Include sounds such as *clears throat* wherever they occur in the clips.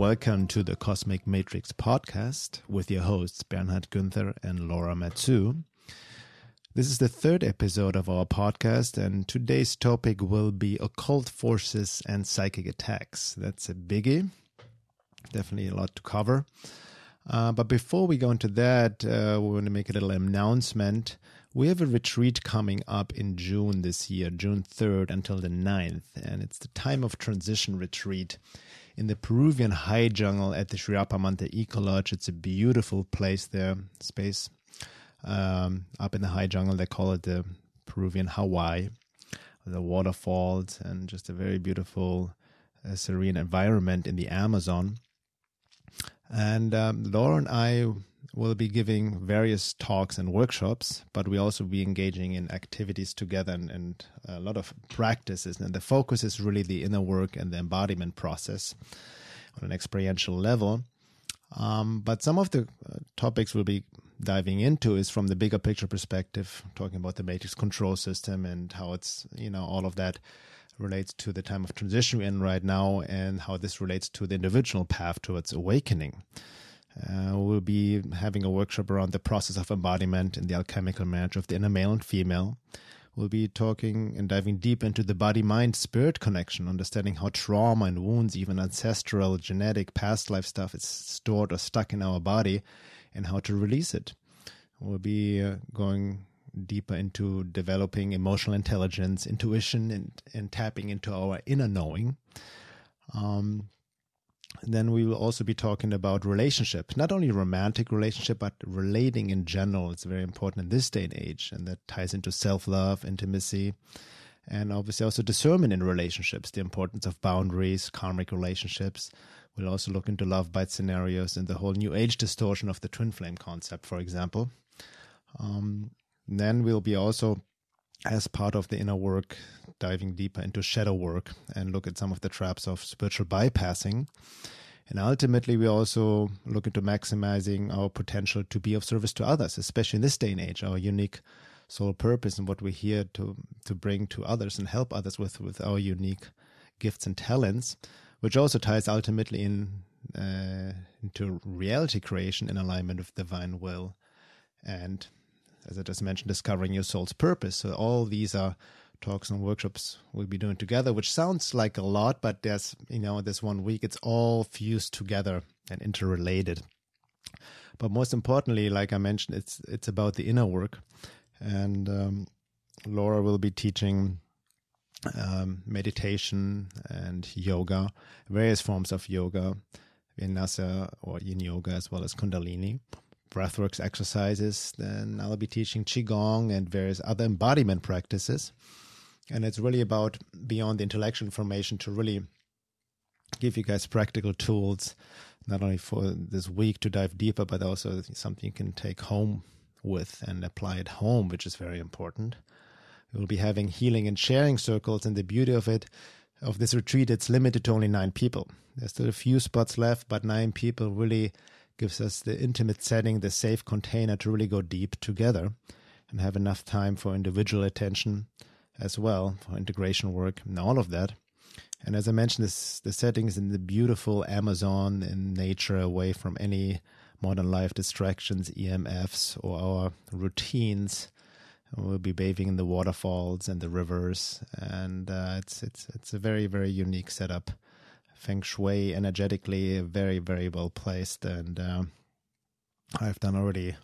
Welcome to the Cosmic Matrix podcast with your hosts Bernhard Guenther and Laura Matsue. This is the third episode of our podcast, and today's topic will be occult forces and psychic attacks. That's a biggie. Definitely a lot to cover. Uh, but before we go into that, uh, we want to make a little announcement. We have a retreat coming up in June this year, June 3rd until the 9th, and it's the time of transition retreat in the Peruvian high jungle at the Shirapamante Eco Lodge. It's a beautiful place there, space um, up in the high jungle. They call it the Peruvian Hawaii, the waterfalls, and just a very beautiful, uh, serene environment in the Amazon. And um, Laura and I will be giving various talks and workshops, but we also be engaging in activities together and, and, a lot of practices. And the focus is really the inner work and the embodiment process on an experiential level. Um, but some of the uh, topics we'll be diving into is from the bigger picture perspective, talking about the matrix control system and how it's, you know, all of that relates to the time of transition we're in right now and how this relates to the individual path towards awakening. Uh, we'll be having a workshop around the process of embodiment and the alchemical marriage of the inner male and female. We'll be talking and diving deep into the body mind spirit connection, understanding how trauma and wounds, even ancestral, genetic, past life stuff, is stored or stuck in our body and how to release it. We'll be uh, going deeper into developing emotional intelligence, intuition, and, and tapping into our inner knowing. Um, then we will also be talking about relationship, not only romantic relationship, but relating in general. It's very important in this day and age, and that ties into self love, intimacy, and obviously also discernment in relationships, the importance of boundaries, karmic relationships. We'll also look into love bite scenarios and the whole new age distortion of the twin flame concept, for example. Um, then we'll be also, as part of the inner work, diving deeper into shadow work and look at some of the traps of spiritual bypassing. And ultimately, we also look into maximizing our potential to be of service to others, especially in this day and age, our unique soul purpose and what we're here to to bring to others and help others with with our unique gifts and talents, which also ties ultimately in uh, into reality creation in alignment with divine will, and as I just mentioned, discovering your soul's purpose. So all these are talks and workshops we'll be doing together, which sounds like a lot, but there's, you know, this one week, it's all fused together and interrelated. But most importantly, like I mentioned, it's it's about the inner work, and um, Laura will be teaching um, meditation and yoga, various forms of yoga, vinyasa or yin yoga as well as kundalini, breathworks exercises. Then I'll be teaching qigong and various other embodiment practices. And it's really about beyond the intellectual information to really give you guys practical tools, not only for this week to dive deeper, but also something you can take home with and apply at home, which is very important. We'll be having healing and sharing circles, and the beauty of it, of this retreat, it's limited to only nine people. There's still a few spots left, but nine people really gives us the intimate setting, the safe container to really go deep together and have enough time for individual attention as well for integration work and all of that. And as I mentioned, this the settings in the beautiful Amazon in nature, away from any modern life distractions, EMFs, or our routines. We'll be bathing in the waterfalls and the rivers, and uh, it's it's it's a very very unique setup. Feng Shui energetically very very well placed, and uh, I've done already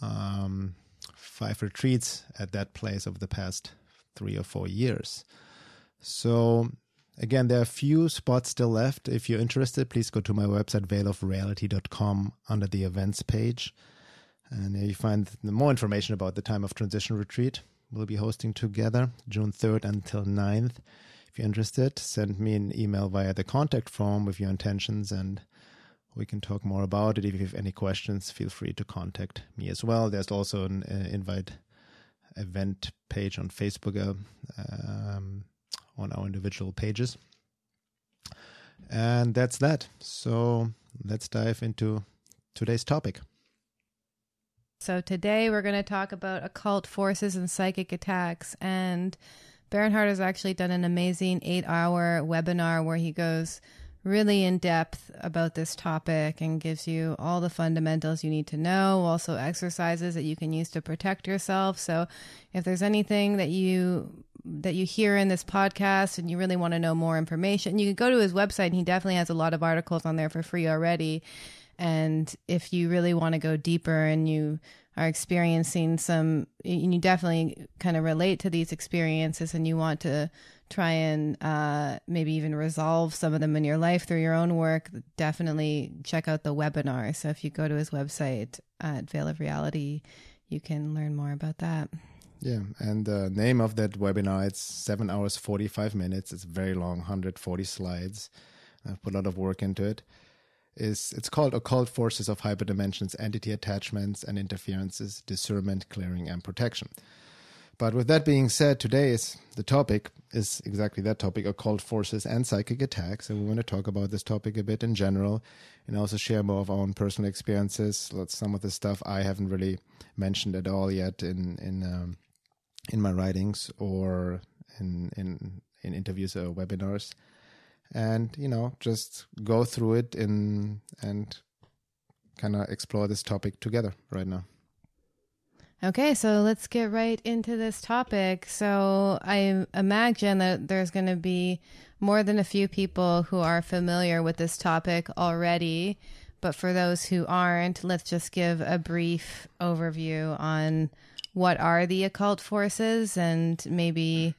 um, five retreats at that place over the past three or four years. So again, there are a few spots still left. If you're interested, please go to my website, veilofreality.com under the events page. And you find more information about the time of transition retreat we'll be hosting together June 3rd until 9th. If you're interested, send me an email via the contact form with your intentions and we can talk more about it. If you have any questions, feel free to contact me as well. There's also an uh, invite event page on Facebook uh, um, on our individual pages. And that's that. So let's dive into today's topic. So today we're going to talk about occult forces and psychic attacks. And Bernhard has actually done an amazing eight hour webinar where he goes really in depth about this topic and gives you all the fundamentals you need to know, also exercises that you can use to protect yourself. So if there's anything that you that you hear in this podcast and you really want to know more information, you can go to his website and he definitely has a lot of articles on there for free already. And if you really want to go deeper and you are experiencing some, and you definitely kind of relate to these experiences and you want to try and uh, maybe even resolve some of them in your life through your own work, definitely check out the webinar. So if you go to his website at Veil of Reality, you can learn more about that. Yeah, and the name of that webinar it's seven hours forty five minutes. It's very long, hundred forty slides. I've put a lot of work into it. Is it's called Occult Forces of Hyperdimensions, Entity Attachments and Interferences, Discernment, Clearing, and Protection. But with that being said, today's the topic is exactly that topic: occult forces and psychic attacks. And we want to talk about this topic a bit in general, and also share more of our own personal experiences. Some of the stuff I haven't really mentioned at all yet in in um, in my writings or in in in interviews or webinars, and you know just go through it in and kind of explore this topic together right now. Okay, so let's get right into this topic. So I imagine that there's going to be more than a few people who are familiar with this topic already. But for those who aren't, let's just give a brief overview on what are the occult forces and maybe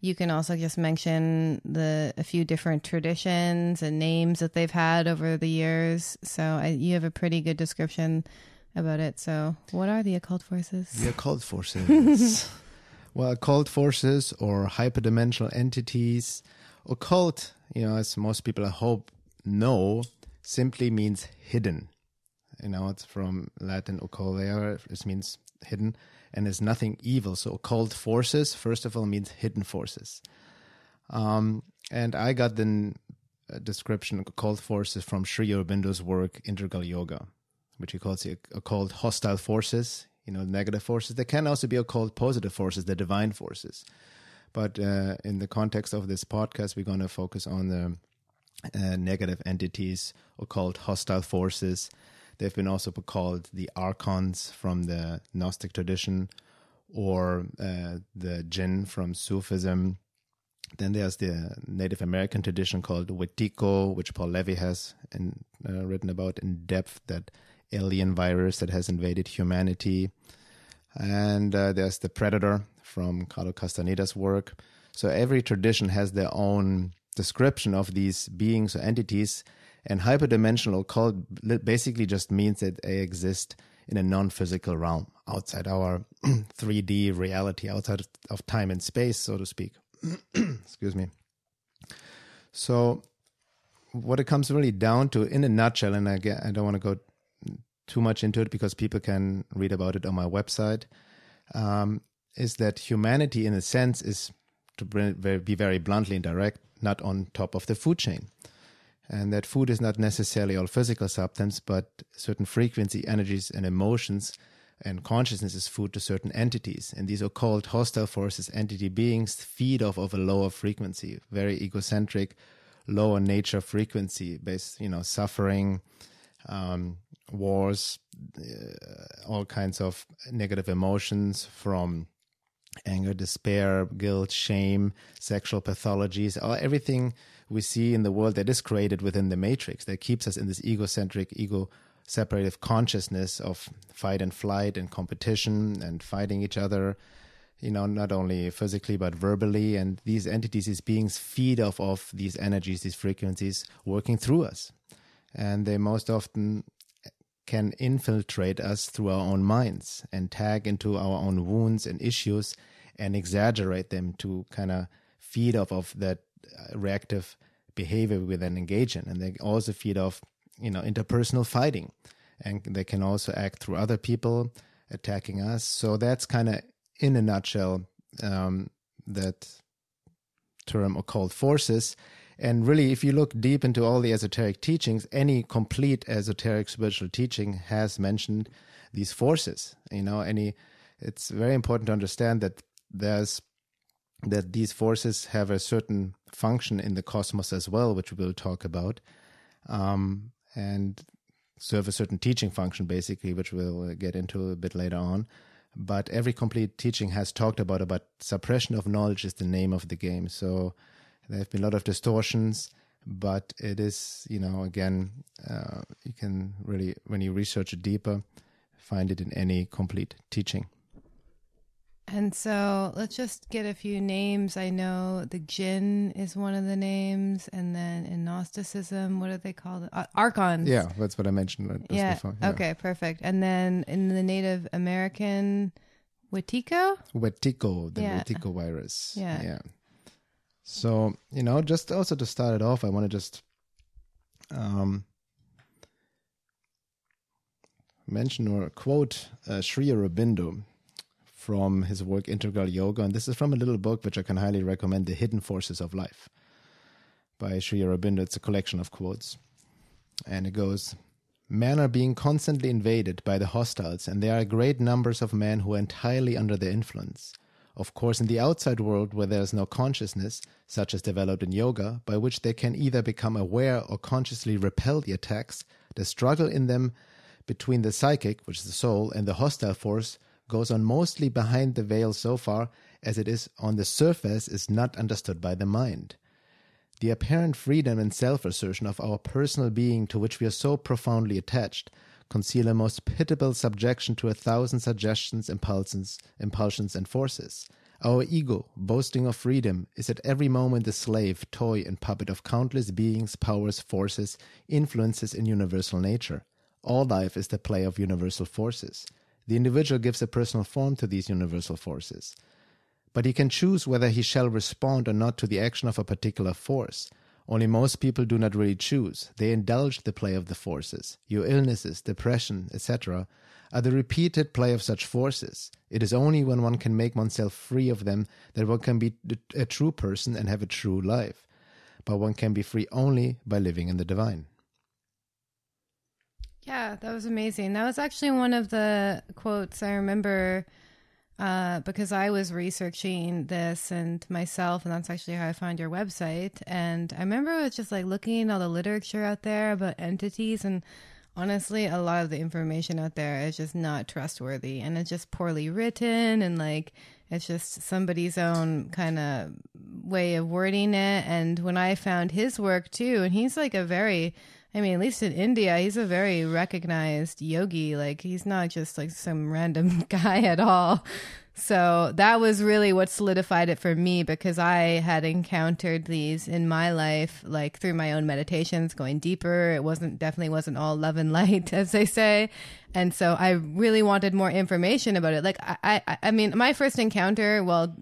you can also just mention the a few different traditions and names that they've had over the years. So I, you have a pretty good description about it. So, what are the occult forces? The occult forces. *laughs* well, occult forces or hyperdimensional entities. Occult, you know, as most people I hope know, simply means hidden. You know, it's from Latin occulere, it means hidden, and is nothing evil. So, occult forces, first of all, means hidden forces. Um, and I got the uh, description of occult forces from Sri Aurobindo's work, Integral Yoga which he calls the occult hostile forces, you know, negative forces. They can also be occult positive forces, the divine forces. But uh, in the context of this podcast, we're going to focus on the uh, negative entities, occult hostile forces. They've been also called the archons from the Gnostic tradition or uh, the jinn from Sufism. Then there's the Native American tradition called Wetiko, which Paul Levy has in, uh, written about in depth, that alien virus that has invaded humanity. And uh, there's the Predator from Carlo Castaneda's work. So every tradition has their own description of these beings or entities. And hyperdimensional occult basically just means that they exist in a non physical realm outside our *clears throat* 3D reality, outside of time and space, so to speak. *clears throat* Excuse me. So, what it comes really down to, in a nutshell, and I, I don't want to go too much into it because people can read about it on my website, um, is that humanity, in a sense, is to be very bluntly and direct, not on top of the food chain. And that food is not necessarily all physical substance, but certain frequency, energies, and emotions and consciousness is food to certain entities. And these called hostile forces, entity beings feed off of a lower frequency, very egocentric, lower nature frequency based, you know, suffering, um, wars, uh, all kinds of negative emotions from anger, despair, guilt, shame, sexual pathologies, all, everything we see in the world that is created within the matrix that keeps us in this egocentric, ego separative consciousness of fight and flight and competition and fighting each other you know not only physically but verbally. And these entities these beings feed off of these energies these frequencies working through us. And they most often can infiltrate us through our own minds and tag into our own wounds and issues and exaggerate them to kind of feed off of that reactive behavior we then engage in. And they also feed off, you know, interpersonal fighting. And they can also act through other people attacking us. So that's kind of, in a nutshell, um, that term occult forces. And really, if you look deep into all the esoteric teachings, any complete esoteric spiritual teaching has mentioned these forces. You know, any it's very important to understand that there's that these forces have a certain function in the cosmos as well, which we will talk about, um, and serve a certain teaching function, basically, which we'll get into a bit later on. But every complete teaching has talked about about suppression of knowledge is the name of the game. So there have been a lot of distortions, but it is, you know, again, uh, you can really, when you research it deeper, find it in any complete teaching. And so let's just get a few names. I know the Jinn is one of the names, and then in Gnosticism, what are they called? Uh, archons. Yeah, that's what I mentioned Yeah. before. Yeah. Okay, perfect. And then in the Native American, Wetiko. Wetiko, the Yeah. Wetiko virus. Yeah. Yeah. So, you know, just also to start it off, I want to just um, mention or quote uh, Sri Aurobindo from his work Integral Yoga. And this is from a little book which I can highly recommend The Hidden Forces of Life by Sri Aurobindo. It's a collection of quotes. And it goes Men are being constantly invaded by the hostiles, and there are great numbers of men who are entirely under their influence. Of course, in the outside world where there is no consciousness, such as developed in yoga, by which they can either become aware or consciously repel the attacks, the struggle in them between the psychic, which is the soul, and the hostile force goes on mostly behind the veil so far as it is on the surface is not understood by the mind. The apparent freedom and self assertion of our personal being to which we are so profoundly attached conceal a most pitiable subjection to a thousand suggestions, impulsions, impulsions, and forces. Our ego, boasting of freedom, is at every moment the slave, toy, and puppet of countless beings, powers, forces, influences in universal nature. All life is the play of universal forces. The individual gives a personal form to these universal forces but he can choose whether he shall respond or not to the action of a particular force. Only most people do not really choose. They indulge the play of the forces. Your illnesses, depression, etc., are the repeated play of such forces. It is only when one can make oneself free of them that one can be a true person and have a true life. But one can be free only by living in the divine. Yeah, that was amazing. That was actually one of the quotes I remember uh, because I was researching this and myself, and that's actually how I found your website. And I remember it was just like looking at all the literature out there about entities, and honestly, a lot of the information out there is just not trustworthy, and it's just poorly written, and like it's just somebody's own kind of way of wording it. And when I found his work too, and he's like a very I mean, at least in India, he's a very recognized yogi. Like, he's not just like some random *laughs* guy at all. So that was really what solidified it for me because I had encountered these in my life, like through my own meditations, going deeper. It wasn't definitely wasn't all love and light, *laughs* as they say. And so I really wanted more information about it. Like, I, I, I mean, my first encounter, well,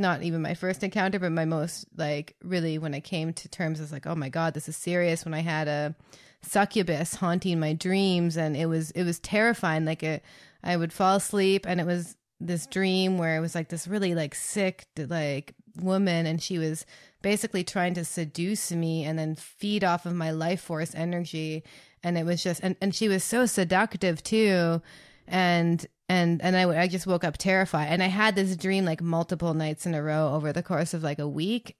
not even my first encounter, but my most like really when I came to terms was like, oh my god, this is serious. When I had a succubus haunting my dreams, and it was it was terrifying. Like it, I would fall asleep, and it was this dream where it was like this really like sick like woman, and she was basically trying to seduce me and then feed off of my life force energy, and it was just and and she was so seductive too, and and and I, I just woke up terrified. And i had this dream like multiple nights in a row over the course of like a week.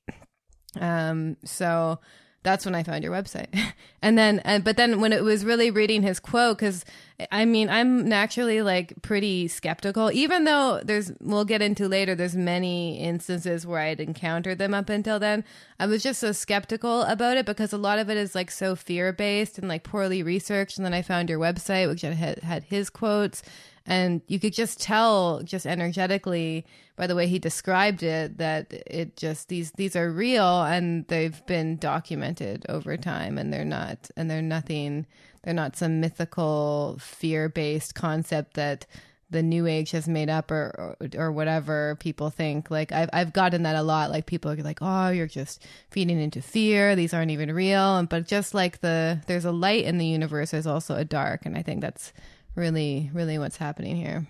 Um so that's when i found your website. *laughs* And then but then when it was really reading his quote because i mean i'm naturally like pretty skeptical. Even though there's we'll get into later there's many instances where i'd encountered them up until then i was just so skeptical about it because a lot of it is like so fear based and like poorly researched. And then i found your website which had had his quotes and you could just tell just energetically by the way he described it that it just these these are real and they've been documented over time and they're not and they're nothing they're not some mythical fear-based concept that the new age has made up or, or or whatever people think. Like I've I've gotten that a lot. Like people are like oh you're just feeding into fear. These aren't even real. And but just like the there's a light in the universe there's also a dark. And I think that's really, really what's happening here.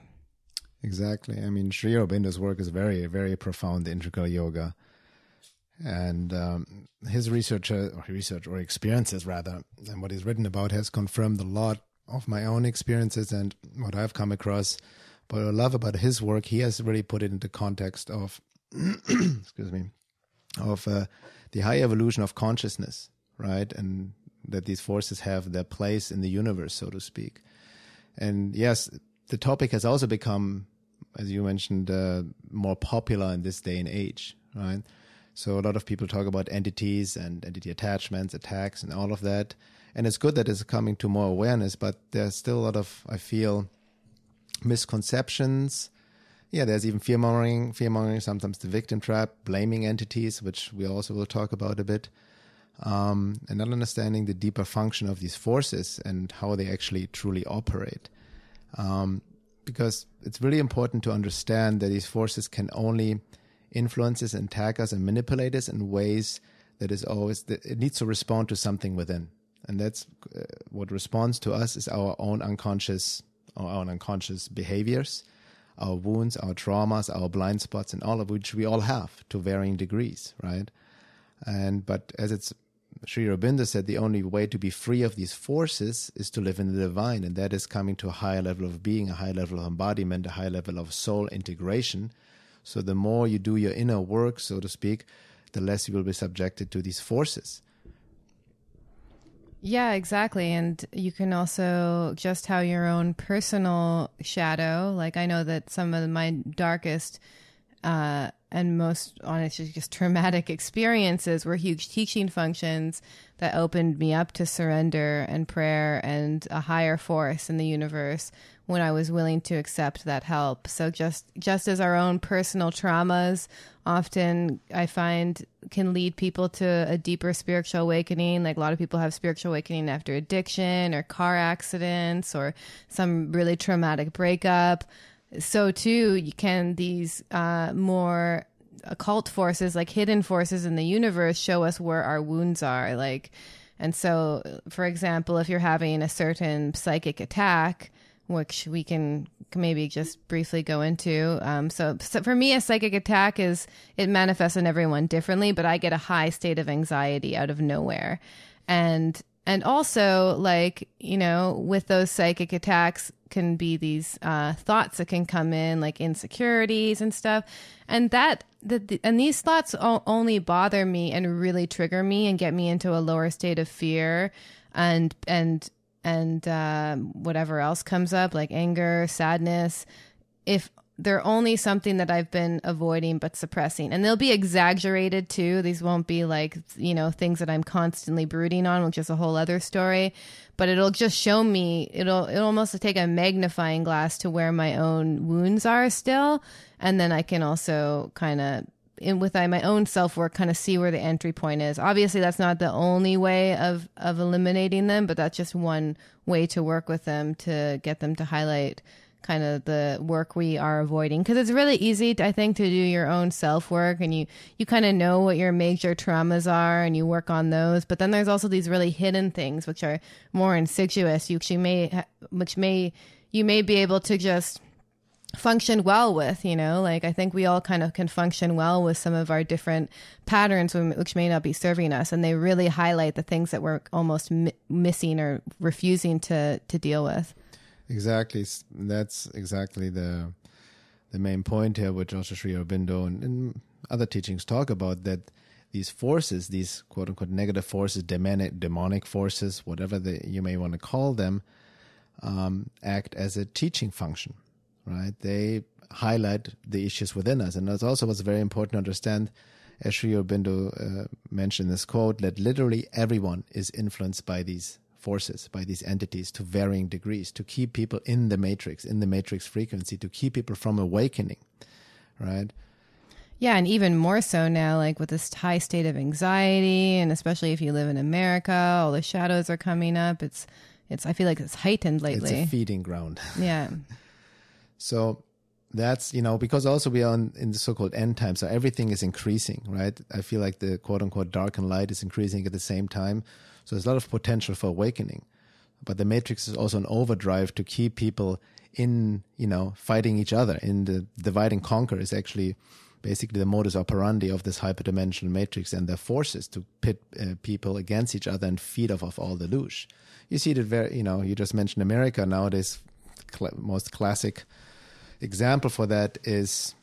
Exactly. I mean, Sri Aurobindo's work is very, very profound, integral yoga. And um, his research, uh, or research, or experiences rather, and what he's written about has confirmed a lot of my own experiences and what I've come across. But what I love about his work, he has really put it into context of, *clears throat* excuse me, of uh, the high evolution of consciousness, right? And that these forces have their place in the universe, so to speak. And yes, the topic has also become, as you mentioned, uh, more popular in this day and age, right? So a lot of people talk about entities and entity attachments, attacks, and all of that. And it's good that it's coming to more awareness, but there's still a lot of, I feel, misconceptions. Yeah, there's even fear mongering, fear mongering, sometimes the victim trap, blaming entities, which we also will talk about a bit um, and not understanding the deeper function of these forces and how they actually truly operate. Um, because it's really important to understand that these forces can only influence us and attack us and manipulate us in ways that is always that it needs to respond to something within and that's uh, what responds to us is our own unconscious our own unconscious behaviors our wounds our traumas our blind spots and all of which we all have to varying degrees right and but as it's Sri Aurobindo said the only way to be free of these forces is to live in the divine, and that is coming to a higher level of being, a higher level of embodiment, a higher level of soul integration. So the more you do your inner work, so to speak, the less you will be subjected to these forces. Yeah, exactly. And you can also just how your own personal shadow, like I know that some of my darkest uh, and most honestly just traumatic experiences were huge teaching functions that opened me up to surrender and prayer and a higher force in the universe when I was willing to accept that help. So just just as our own personal traumas often I find can lead people to a deeper spiritual awakening. Like a lot of people have spiritual awakening after addiction or car accidents or some really traumatic breakup so too can these uh, more occult forces like hidden forces in the universe show us where our wounds are like and so for example if you're having a certain psychic attack which we can maybe just briefly go into um, so, so for me a psychic attack is it manifests in everyone differently but i get a high state of anxiety out of nowhere. And and also like you know with those psychic attacks can be these uh, thoughts that can come in like insecurities and stuff. And that the, and these thoughts only bother me and really trigger me and get me into a lower state of fear and and and uh, whatever else comes up like anger sadness. If they're only something that I've been avoiding but suppressing. And they'll be exaggerated too. These won't be like, you know, things that I'm constantly brooding on, which is a whole other story. But it'll just show me, it'll, it'll almost take a magnifying glass to where my own wounds are still. And then I can also kind of with my own self work kind of see where the entry point is. Obviously that's not the only way of of eliminating them, but that's just one way to work with them to get them to highlight kind of the work we are avoiding. Because it's really easy to, i think to do your own self work and you you kind of know what your major traumas are and you work on those. But then there's also these really hidden things which are more insidious you, you may which may you may be able to just function well with you know? Like i think we all kind of can function well with some of our different patterns which may not be serving us. And they really highlight the things that we're almost mi- missing or refusing to to deal with Exactly. That's exactly the the main point here, which also Sri Aurobindo and, and other teachings talk about that these forces, these quote unquote negative forces, demonic, demonic forces, whatever the, you may want to call them, um, act as a teaching function, right? They highlight the issues within us. And that's also what's very important to understand, as Sri Aurobindo uh, mentioned this quote, that literally everyone is influenced by these forces, by these entities to varying degrees, to keep people in the matrix, in the matrix frequency, to keep people from awakening, right? Yeah, and even more so now, like with this high state of anxiety, and especially if you live in America, all the shadows are coming up. It's, it's. I feel like it's heightened lately. It's a feeding ground. *laughs* Yeah. so that's you know because also we are in, in the so-called end time, so everything is increasing, right? I feel like the quote unquote dark and light is increasing at the same time. So there's a lot of potential for awakening. But the matrix is also an overdrive to keep people in, you know, fighting each other. In the divide and conquer is actually basically the modus operandi of this hyperdimensional matrix and their forces to pit uh, people against each other and feed off of all the loosh. You see it very, you know, you just mentioned America nowadays. Cl- most classic example for that is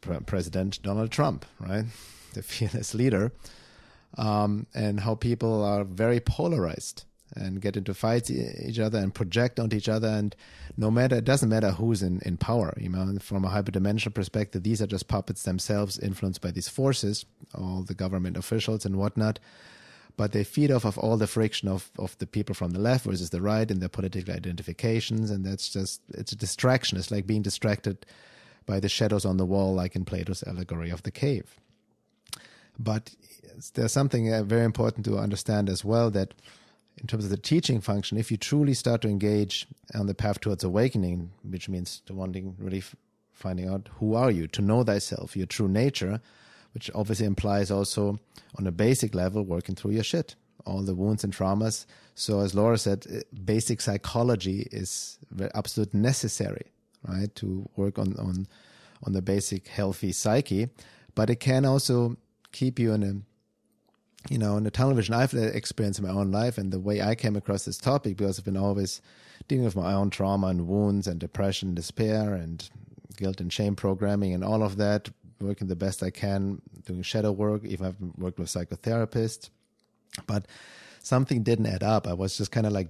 President Donald Trump, right? *laughs* the fearless leader, um, and how people are very polarized and get into fights each other and project onto each other. And no matter, it doesn't matter who's in, in power, you know, from a hyperdimensional perspective, these are just puppets themselves influenced by these forces, all the government officials and whatnot. But they feed off of all the friction of, of the people from the left versus the right in their political identifications. And that's just, it's a distraction. It's like being distracted by the shadows on the wall, like in Plato's allegory of the cave. But there's something uh, very important to understand as well that in terms of the teaching function, if you truly start to engage on the path towards awakening, which means to wanting really finding out who are you, to know thyself, your true nature, which obviously implies also on a basic level working through your shit, all the wounds and traumas. So as Laura said, uh, basic psychology is absolutely necessary, right, to work on on on the basic healthy psyche, but it can also keep you in a you know, in the television, I've experienced in my own life and the way I came across this topic because I've been always dealing with my own trauma and wounds and depression, despair, and guilt and shame programming and all of that, working the best I can, doing shadow work, even I've worked with psychotherapists. But something didn't add up. I was just kind of like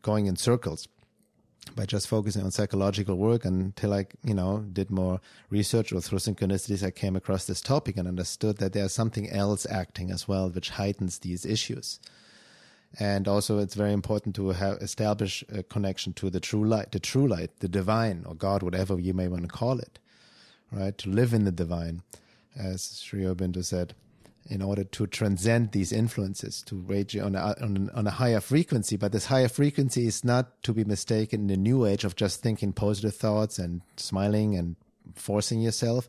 going in circles by just focusing on psychological work until I, you know, did more research or through synchronicities, I came across this topic and understood that there's something else acting as well, which heightens these issues. And also, it's very important to have establish a connection to the true light, the true light, the divine, or God, whatever you may want to call it, right? To live in the divine, as Sri Aurobindo said in order to transcend these influences, to rage on a, on, on a higher frequency. But this higher frequency is not to be mistaken in the new age of just thinking positive thoughts and smiling and forcing yourself,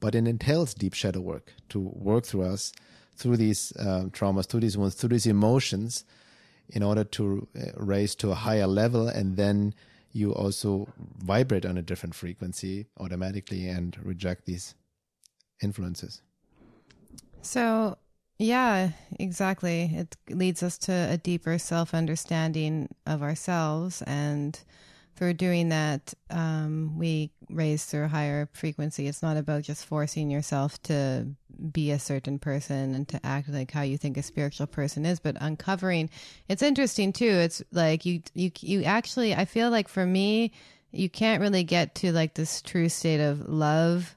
but it entails deep shadow work to work through us, through these uh, traumas, through these wounds, through these emotions, in order to uh, raise to a higher level, and then you also vibrate on a different frequency automatically and reject these influences. So, yeah, exactly. It leads us to a deeper self understanding of ourselves. And through doing that, um, we raise through a higher frequency. It's not about just forcing yourself to be a certain person and to act like how you think a spiritual person is, but uncovering. It's interesting too. It's like you, you, you actually, I feel like for me, you can't really get to like this true state of love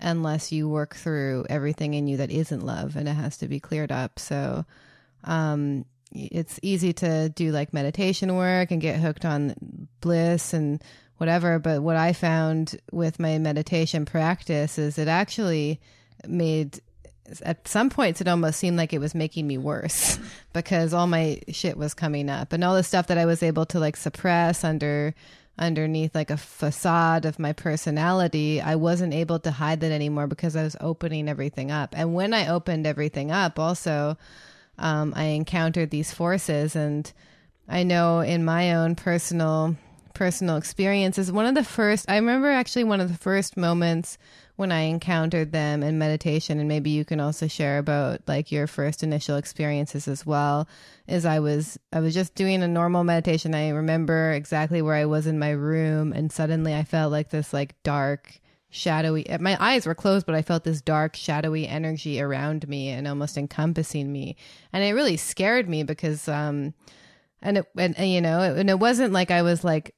unless you work through everything in you that isn't love and it has to be cleared up. So, um, it's easy to do like meditation work and get hooked on bliss and whatever. But what I found with my meditation practice is it actually made at some points it almost seemed like it was making me worse *laughs* because all my shit was coming up and all the stuff that I was able to like suppress under underneath like a facade of my personality, I wasn't able to hide that anymore because I was opening everything up. And when I opened everything up, also, um, I encountered these forces. And I know in my own personal personal experiences, one of the first, I remember actually one of the first moments when I encountered them in meditation, and maybe you can also share about like your first initial experiences as well. Is I was I was just doing a normal meditation. I remember exactly where I was in my room, and suddenly I felt like this like dark, shadowy. My eyes were closed, but I felt this dark, shadowy energy around me and almost encompassing me, and it really scared me because um and it and, and you know it, and it wasn't like i was like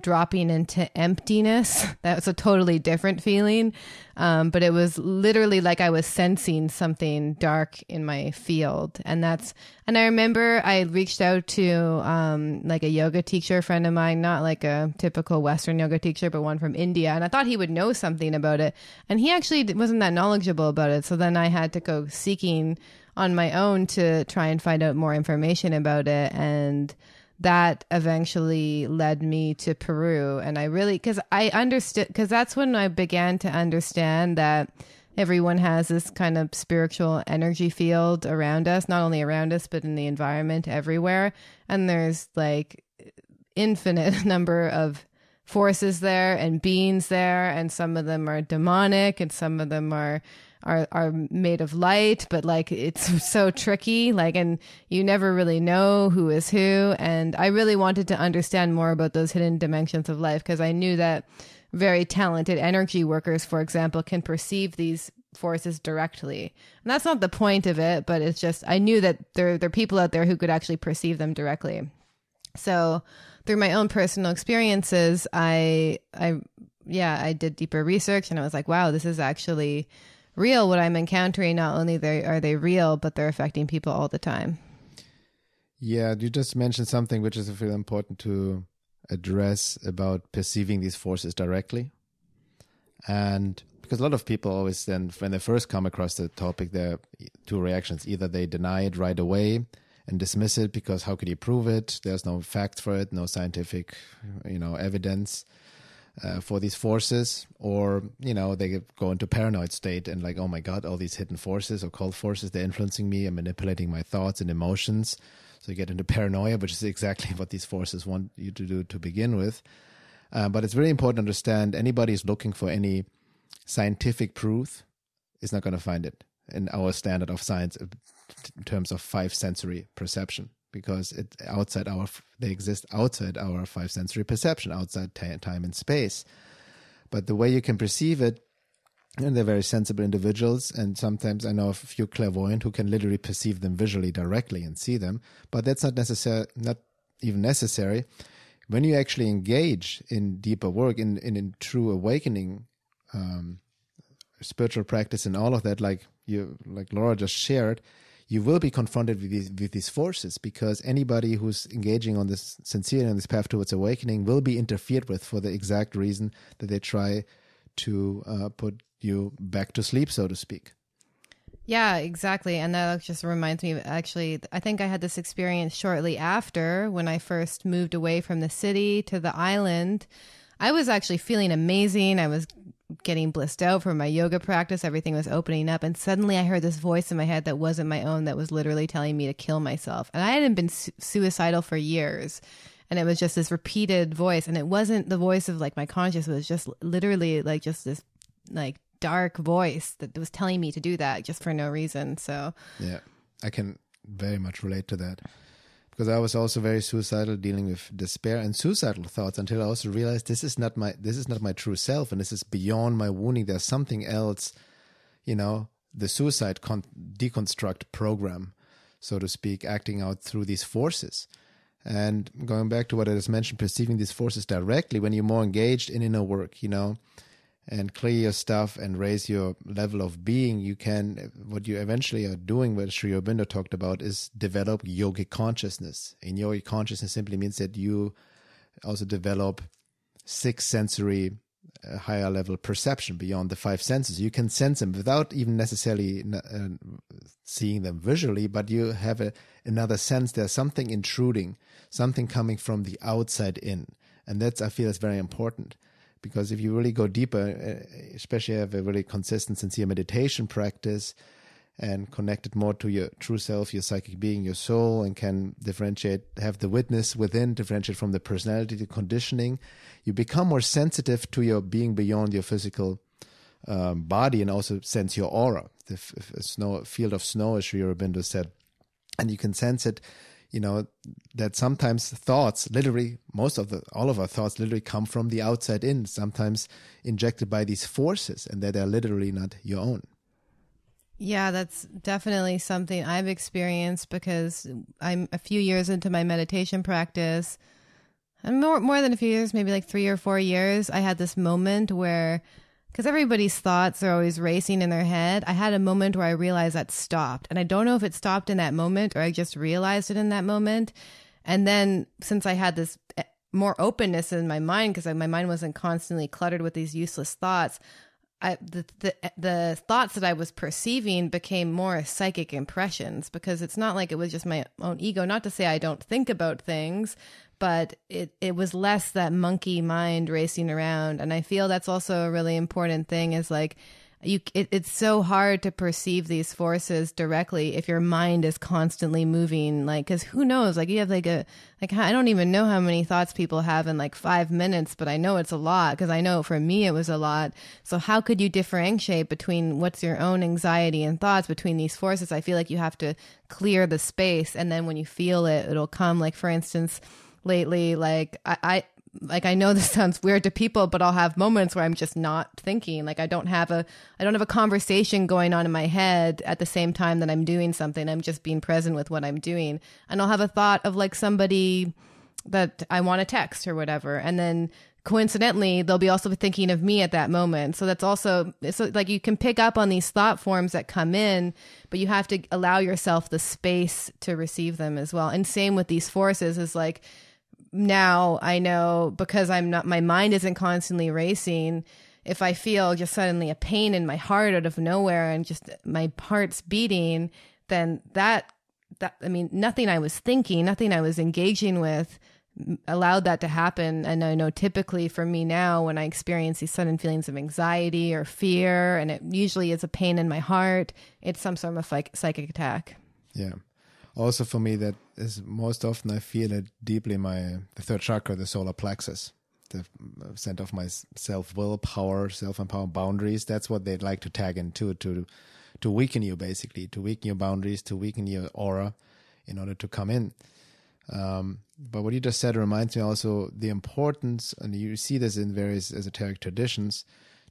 dropping into emptiness. *laughs* That was a totally different feeling. Um, but it was literally like i was sensing something dark in my field. And that's and i remember i reached out to um, like a yoga teacher friend of mine not like a typical western yoga teacher but one from india. And i thought he would know something about it. And he actually wasn't that knowledgeable about it. So then i had to go seeking on my own to try and find out more information about it. And that eventually led me to Peru. And I really cuz I understood cuz that's when I began to understand that everyone has this kind of spiritual energy field around us not only around us but in the environment everywhere. And there's like infinite *laughs* number of forces there and beings there. And some of them are demonic and some of them are are are made of light but like it's *laughs* so tricky like and you never really know who is who and i really wanted to understand more about those hidden dimensions of life because i knew that very talented energy workers for example can perceive these forces directly. And that's not the point of it, but it's just I knew that there there are people out there who could actually perceive them directly. So through my own personal experiences, I I yeah, I did deeper research and I was like, wow, this is actually real what I'm encountering. Not only they are they real, but they're affecting people all the time. Yeah, you just mentioned something which is very important to address about perceiving these forces directly. And because a lot of people always then, when they first come across the topic, there are two reactions. Either they deny it right away and dismiss it because how could you prove it? There's no facts for it, no scientific, you know, evidence uh, for these forces, or you know, they go into paranoid state and like, oh my god, all these hidden forces occult forces, they're influencing me and manipulating my thoughts and emotions. So you get into paranoia, which is *laughs* exactly what these forces want you to do to begin with. Uh, but it's very important to understand anybody who's looking for any scientific proof is not going to find it in our standard of science in terms of five sensory perception because it outside our they exist outside our five sensory perception outside time and space. But the way you can perceive it and they're very sensible individuals and sometimes i know a few clairvoyant who can literally perceive them visually directly and see them but that's not necessary not even necessary. When you actually engage in deeper work in in, in true awakening um, spiritual practice and all of that like you like laura just shared you will be confronted with these, with these forces because anybody who's engaging on this sincere on this path towards awakening will be interfered with for the exact reason that they try to uh, put you back to sleep, so to speak. Yeah, exactly. And that just reminds me of actually, I think I had this experience shortly after when I first moved away from the city to the island. I was actually feeling amazing. I was getting blissed out from my yoga practice. Everything was opening up. And suddenly I heard this voice in my head that wasn't my own that was literally telling me to kill myself. And I hadn't been su- suicidal for years. And it was just this repeated voice. And it wasn't the voice of like my conscious, it was just literally like just this like dark voice that was telling me to do that just for no reason. So, yeah, I can very much relate to that because I was also very suicidal, dealing with despair and suicidal thoughts until I also realized this is not my this is not my true self, and this is beyond my wounding. There's something else, you know, the suicide con- deconstruct program, so to speak, acting out through these forces. And going back to what I just mentioned, perceiving these forces directly when you're more engaged in inner work, you know, and clear your stuff and raise your level of being, you can, what you eventually are doing, what Sri Aurobindo talked about, is develop yogic consciousness. And yogic consciousness simply means that you also develop six sensory uh, higher level perception beyond the five senses. You can sense them without even necessarily uh, seeing them visually, but you have a, another sense. There's something intruding, something coming from the outside in. And that's, I feel, is very important because if you really go deeper, uh, especially have a really consistent, sincere meditation practice and connect it more to your true self, your psychic being, your soul, and can differentiate, have the witness within, differentiate from the personality, the conditioning, you become more sensitive to your being beyond your physical um, body and also sense your aura. The snow, field of snow, as Sri Aurobindo said. And you can sense it you know that sometimes thoughts literally most of the all of our thoughts literally come from the outside in sometimes injected by these forces and that they're literally not your own. Yeah that's definitely something i've experienced because i'm a few years into my meditation practice. And more more than a few years maybe like 3 or 4 years i had this moment where because everybody's thoughts are always racing in their head. I had a moment where I realized that stopped. And I don't know if it stopped in that moment or I just realized it in that moment. And then since I had this eh, more openness in my mind, because my mind wasn't constantly cluttered with these useless thoughts, I, the, the the thoughts that I was perceiving became more psychic impressions because it's not like it was just my own ego. Not to say I don't think about things, but it, it was less that monkey mind racing around. And I feel that's also a really important thing is like, you it, it's so hard to perceive these forces directly if your mind is constantly moving like because who knows? Like you have like a like i don't even know how many thoughts people have in like five minutes but i know it's a lot because i know for me it was a lot. So how could you differentiate between what's your own anxiety and thoughts between these forces? I feel like you have to clear the space and then when you feel it it'll come. Like for instance lately like I, I like I know *laughs* this sounds weird to people, but I'll have moments where I'm just not thinking. Like I don't have a I don't have a conversation going on in my head at the same time that I'm doing something. I'm just being present with what I'm doing. And I'll have a thought of like somebody that I want to text or whatever. And then coincidentally, they'll be also thinking of me at that moment. So that's also so like you can pick up on these thought forms that come in, but you have to allow yourself the space to receive them as well. And same with these forces is like now I know because I'm not, my mind isn't constantly racing. If I feel just suddenly a pain in my heart out of nowhere and just my heart's beating, then that, that, I mean, nothing I was thinking, nothing I was engaging with allowed that to happen. And I know typically for me now, when I experience these sudden feelings of anxiety or fear, and it usually is a pain in my heart, it's some sort of like psychic attack. Yeah also for me that is most often I feel it deeply my the third chakra, the solar plexus, the center of my self will, power, self empower boundaries. That's what they'd like to tag into to to weaken you basically, to weaken your boundaries, to weaken your aura, in order to come in. Um, but what you just said reminds me also the importance, and you see this in various esoteric traditions,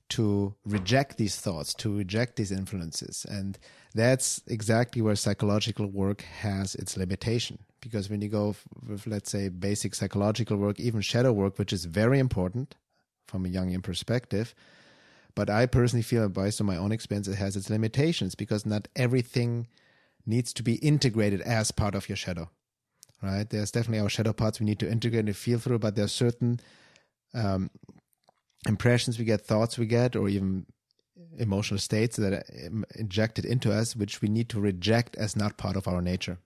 to reject these thoughts, to reject these influences. And that's exactly where psychological work has its limitation. Because when you go with, let's say, basic psychological work, even shadow work, which is very important from a Jungian perspective, but I personally feel, based on my own experience, it has its limitations because not everything needs to be integrated as part of your shadow. Right? There's definitely our shadow parts we need to integrate and feel through, but there are certain um, impressions we get, thoughts we get, or even emotional states that are injected into us, which we need to reject as not part of our nature.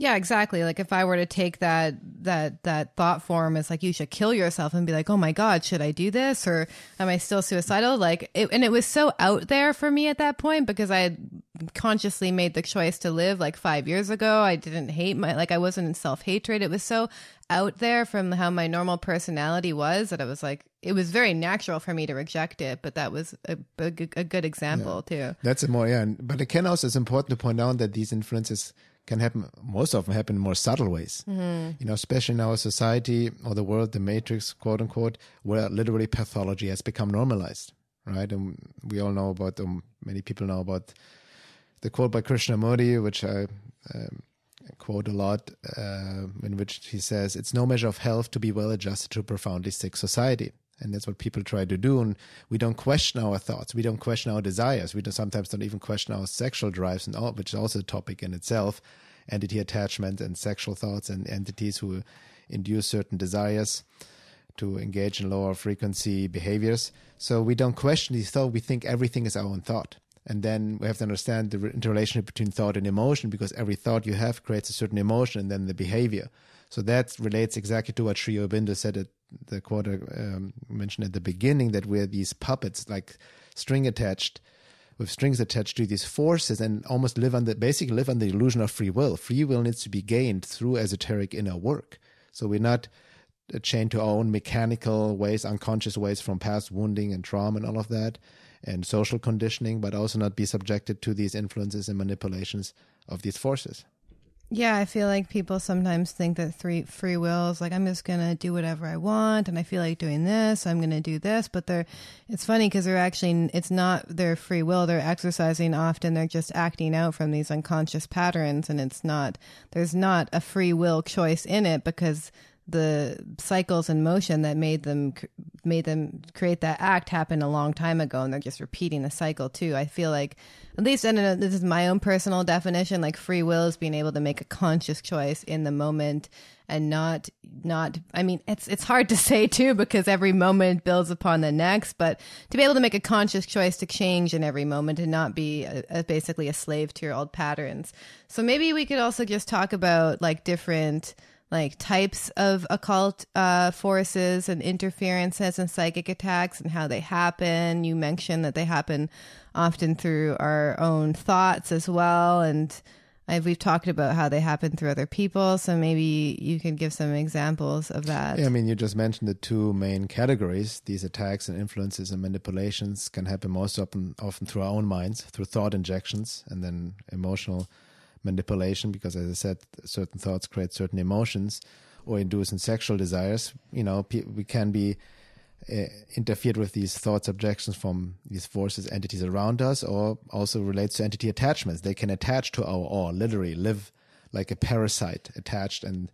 Yeah, exactly. Like if I were to take that that that thought form as like you should kill yourself and be like, "Oh my god, should I do this or am I still suicidal?" Like it, and it was so out there for me at that point because I consciously made the choice to live like 5 years ago. I didn't hate my like I wasn't in self-hatred. It was so out there from how my normal personality was that I was like it was very natural for me to reject it, but that was a, a, a good example yeah. too. That's a more yeah, but it can also it's important to point out that these influences can happen most often happen in more subtle ways mm-hmm. you know especially in our society or the world the matrix quote unquote where literally pathology has become normalized right and we all know about um, many people know about the quote by krishnamurti which i um, quote a lot uh, in which he says it's no measure of health to be well adjusted to a profoundly sick society. And that's what people try to do. And we don't question our thoughts. We don't question our desires. We don't, sometimes don't even question our sexual drives and all which is also a topic in itself. Entity attachment and sexual thoughts and entities who induce certain desires to engage in lower frequency behaviors. So we don't question these thoughts. We think everything is our own thought and then we have to understand the interrelationship between thought and emotion because every thought you have creates a certain emotion and then the behavior so that relates exactly to what Sri Aurobindo said at the quote um, mentioned at the beginning that we're these puppets, like string attached, with strings attached to these forces, and almost live on the basically live on the illusion of free will. Free will needs to be gained through esoteric inner work. So we're not chained to our own mechanical ways, unconscious ways from past wounding and trauma and all of that, and social conditioning, but also not be subjected to these influences and manipulations of these forces. Yeah, I feel like people sometimes think that free free will is like I'm just gonna do whatever I want, and I feel like doing this, I'm gonna do this. But they're, it's funny because they're actually it's not their free will. They're exercising often. They're just acting out from these unconscious patterns, and it's not there's not a free will choice in it because the cycles in motion that made them made them create that act happened a long time ago and they're just repeating the cycle too. I feel like at least I don't know, this is my own personal definition like free will is being able to make a conscious choice in the moment and not not i mean it's it's hard to say too because every moment builds upon the next but to be able to make a conscious choice to change in every moment and not be a, a, basically a slave to your old patterns. So maybe we could also just talk about like different like types of occult uh, forces and interferences and psychic attacks and how they happen. You mentioned that they happen often through our own thoughts as well, and I've, we've talked about how they happen through other people. So maybe you can give some examples of that. Yeah, I mean, you just mentioned the two main categories. These attacks and influences and manipulations can happen most often, often through our own minds, through thought injections, and then emotional manipulation because as i said certain thoughts create certain emotions or inducing sexual desires. You know, we can be uh, interfered with these thoughts, objections from these forces, entities around us, or also relates to entity attachments. They can attach to our aura, literally live like a parasite attached, and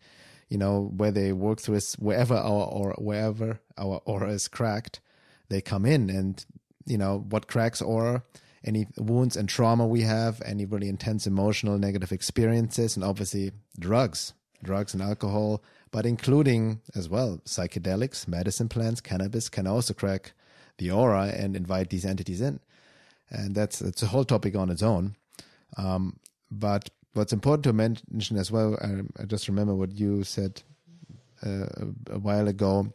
you know where they work through is wherever our or wherever our aura is cracked, they come in, and you know what cracks aura any wounds and trauma we have, any really intense emotional negative experiences, and obviously drugs, drugs and alcohol, but including as well psychedelics, medicine plants, cannabis can also crack the aura and invite these entities in. And that's that's a whole topic on its own. Um, but what's important to mention as well, I, I just remember what you said uh, a while ago.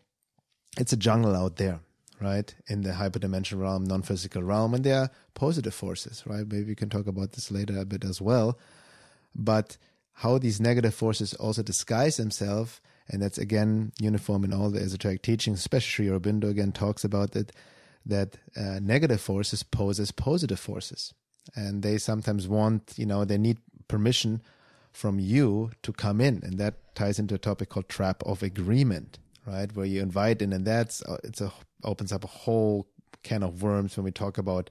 It's a jungle out there right, in the hyperdimensional realm, non physical realm, and there are positive forces, right? Maybe we can talk about this later a bit as well. But how these negative forces also disguise themselves, and that's again uniform in all the esoteric teachings, especially Sri Aurobindo again talks about it, that uh, negative forces poses positive forces. And they sometimes want, you know, they need permission from you to come in. And that ties into a topic called trap of agreement, right? Where you invite in, and that's, uh, it's a opens up a whole can of worms when we talk about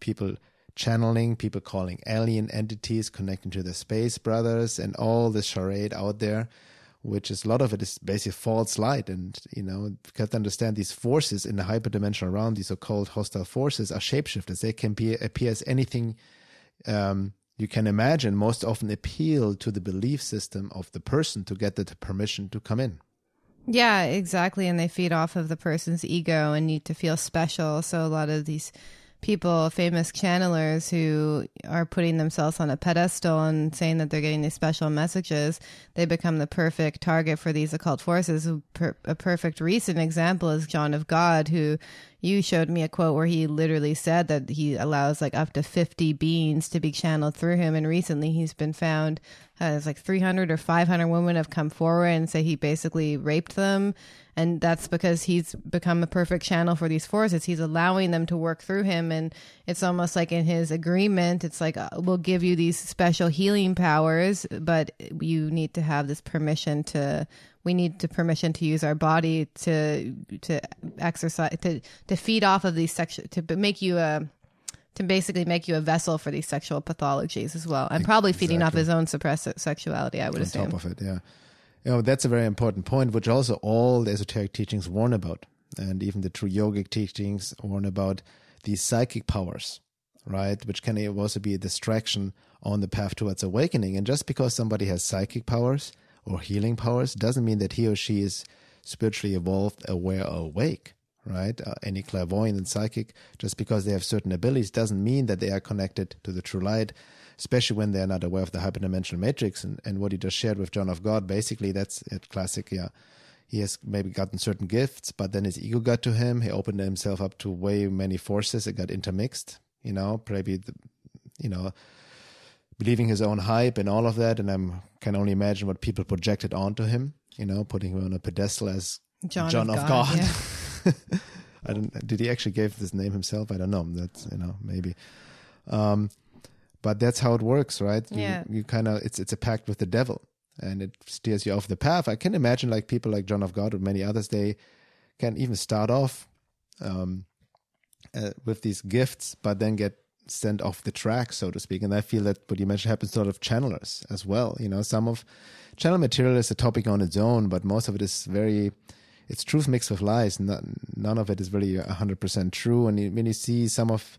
people channeling, people calling alien entities, connecting to the space brothers, and all this charade out there, which is a lot of it is basically false light. And, you know, you have to understand these forces in the hyperdimensional realm, these so called hostile forces, are shapeshifters. They can be, appear as anything um, you can imagine, most often appeal to the belief system of the person to get the permission to come in. Yeah, exactly. And they feed off of the person's ego and need to feel special. So a lot of these people, famous channelers who are putting themselves on a pedestal and saying that they're getting these special messages, they become the perfect target for these occult forces. A perfect recent example is John of God, who you showed me a quote where he literally said that he allows like up to 50 beings to be channeled through him. And recently he's been found as like 300 or 500 women have come forward and say he basically raped them. And that's because he's become a perfect channel for these forces. He's allowing them to work through him. And it's almost like in his agreement, it's like, uh, we'll give you these special healing powers, but you need to have this permission to we need the permission to use our body to to exercise to to feed off of these sexual to make you a to basically make you a vessel for these sexual pathologies as well, and probably feeding off his own suppressed sexuality. I would On assume. On top of it, yeah. You know, that's a very important point, which also all the esoteric teachings warn about, and even the true yogic teachings warn about these psychic powers, right? Which can also be a distraction on the path towards awakening. And just because somebody has psychic powers or healing powers doesn't mean that he or she is spiritually evolved, aware, or awake, right? Uh, any clairvoyant and psychic, just because they have certain abilities, doesn't mean that they are connected to the true light, especially when they're not aware of the hyperdimensional matrix. And, and what he just shared with John of God, basically, that's it classic, yeah. He has maybe gotten certain gifts, but then his ego got to him. He opened himself up to way many forces. It got intermixed, you know, maybe, the, you know, believing his own hype and all of that. And I can only imagine what people projected onto him, you know, putting him on a pedestal as John, John of, of God. God. Yeah. *laughs* I don't. Did he actually give this name himself? I don't know. That's you know maybe. Um, but that's how it works, right? You, yeah. You kind of it's it's a pact with the devil, and it steers you off the path. I can imagine like people like John of God or many others. They can even start off um, uh, with these gifts, but then get sent off the track, so to speak. And I feel that what you mentioned happens to a lot of channelers as well. You know, some of channel material is a topic on its own, but most of it is very, it's truth mixed with lies. none of it is really 100% true. And when you see some of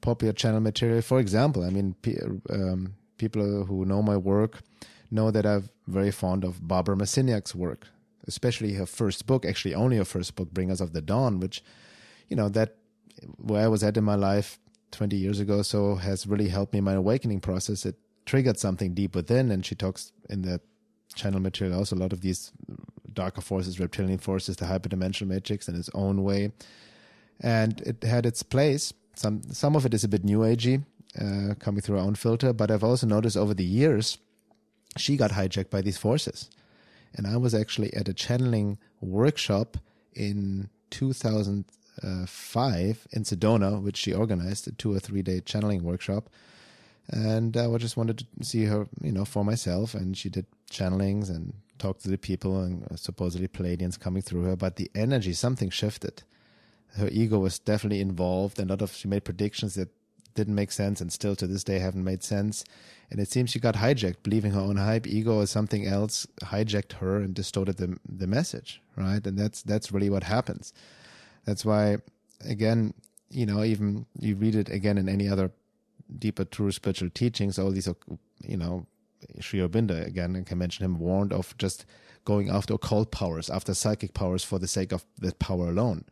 popular channel material, for example, I mean, um, people who know my work know that I'm very fond of Barbara Marciniak's work, especially her first book, actually only her first book, Bringers of the Dawn, which, you know, that where I was at in my life 20 years ago so has really helped me in my awakening process. It triggered something deep within, and she talks in the channel material also a lot of these darker forces, reptilian forces, the hyperdimensional matrix in its own way. And it had its place. Some some of it is a bit new agey, uh, coming through our own filter, but I've also noticed over the years she got hijacked by these forces. And I was actually at a channeling workshop in 2000 uh, five in Sedona, which she organized a two or three day channeling workshop. And I just wanted to see her, you know, for myself. And she did channelings and talked to the people and supposedly Pleiadians coming through her, but the energy, something shifted. Her ego was definitely involved, and a lot of she made predictions that didn't make sense, and still to this day haven't made sense. And it seems she got hijacked, believing her own hype. Ego or something else hijacked her and distorted the the message, right? And that's that's really what happens. That's why, again, you know, even you read it again in any other deeper, true spiritual teachings. All these, you know, Sri Aurobindo, again, I can mention him, warned of just going after occult powers, after psychic powers for the sake of that power alone.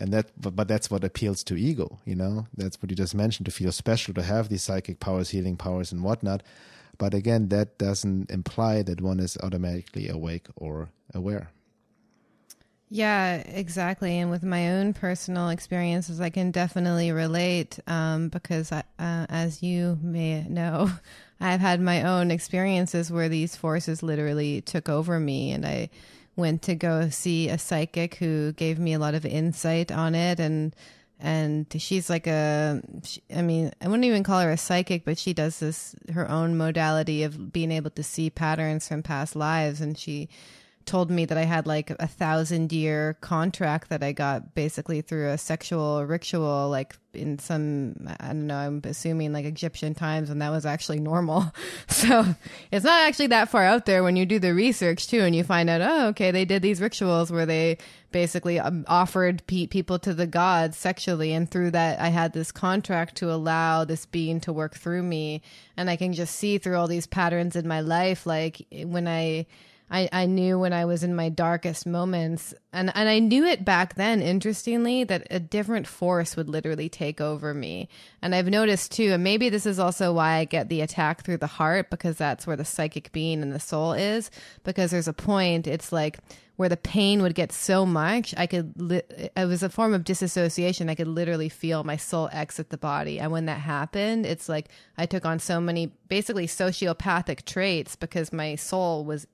And that, but, but that's what appeals to ego, you know? That's what you just mentioned, to feel special, to have these psychic powers, healing powers, and whatnot. But again, that doesn't imply that one is automatically awake or aware. Yeah, exactly. And with my own personal experiences, I can definitely relate um, because, I, uh, as you may know, *laughs* I've had my own experiences where these forces literally took over me, and I went to go see a psychic who gave me a lot of insight on it and and she's like a i mean i wouldn't even call her a psychic but she does this her own modality of being able to see patterns from past lives and she told me that I had like a thousand year contract that I got basically through a sexual ritual, like in some, I don't know, I'm assuming like Egyptian times, and that was actually normal. *laughs* So it's not actually that far out there when you do the research too, and you find out, oh, okay, they did these rituals where they basically um, offered pe- people to the gods sexually, and through that, I had this contract to allow this being to work through me, and I can just see through all these patterns in my life, like when I I, I knew when I was in my darkest moments, and, and I knew it back then, interestingly, that a different force would literally take over me. And I've noticed too, and maybe this is also why I get the attack through the heart, because that's where the psychic being and the soul is. Because there's a point, it's like where the pain would get so much, I could, li- it was a form of disassociation. I could literally feel my soul exit the body. And when that happened, it's like I took on so many basically sociopathic traits because my soul was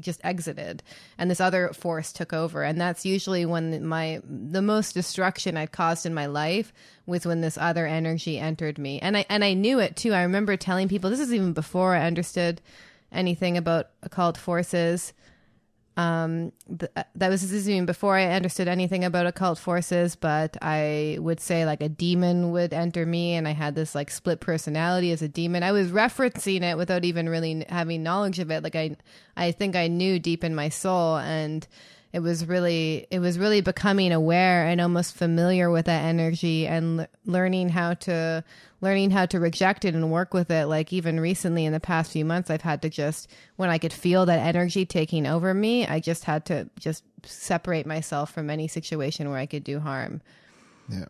just exited and this other force took over. And that's usually when my the most destruction i'd caused in my life was when this other energy entered me. And i and i knew it too. I remember telling people this is even before i understood anything about occult forces um, th- that was even before I understood anything about occult forces, but I would say like a demon would enter me and I had this like split personality as a demon. I was referencing it without even really having knowledge of it. Like I, I think I knew deep in my soul and it was really, it was really becoming aware and almost familiar with that energy and l- learning how to learning how to reject it and work with it. Like even recently in the past few months, I've had to just, when I could feel that energy taking over me, I just had to just separate myself from any situation where I could do harm. Yeah.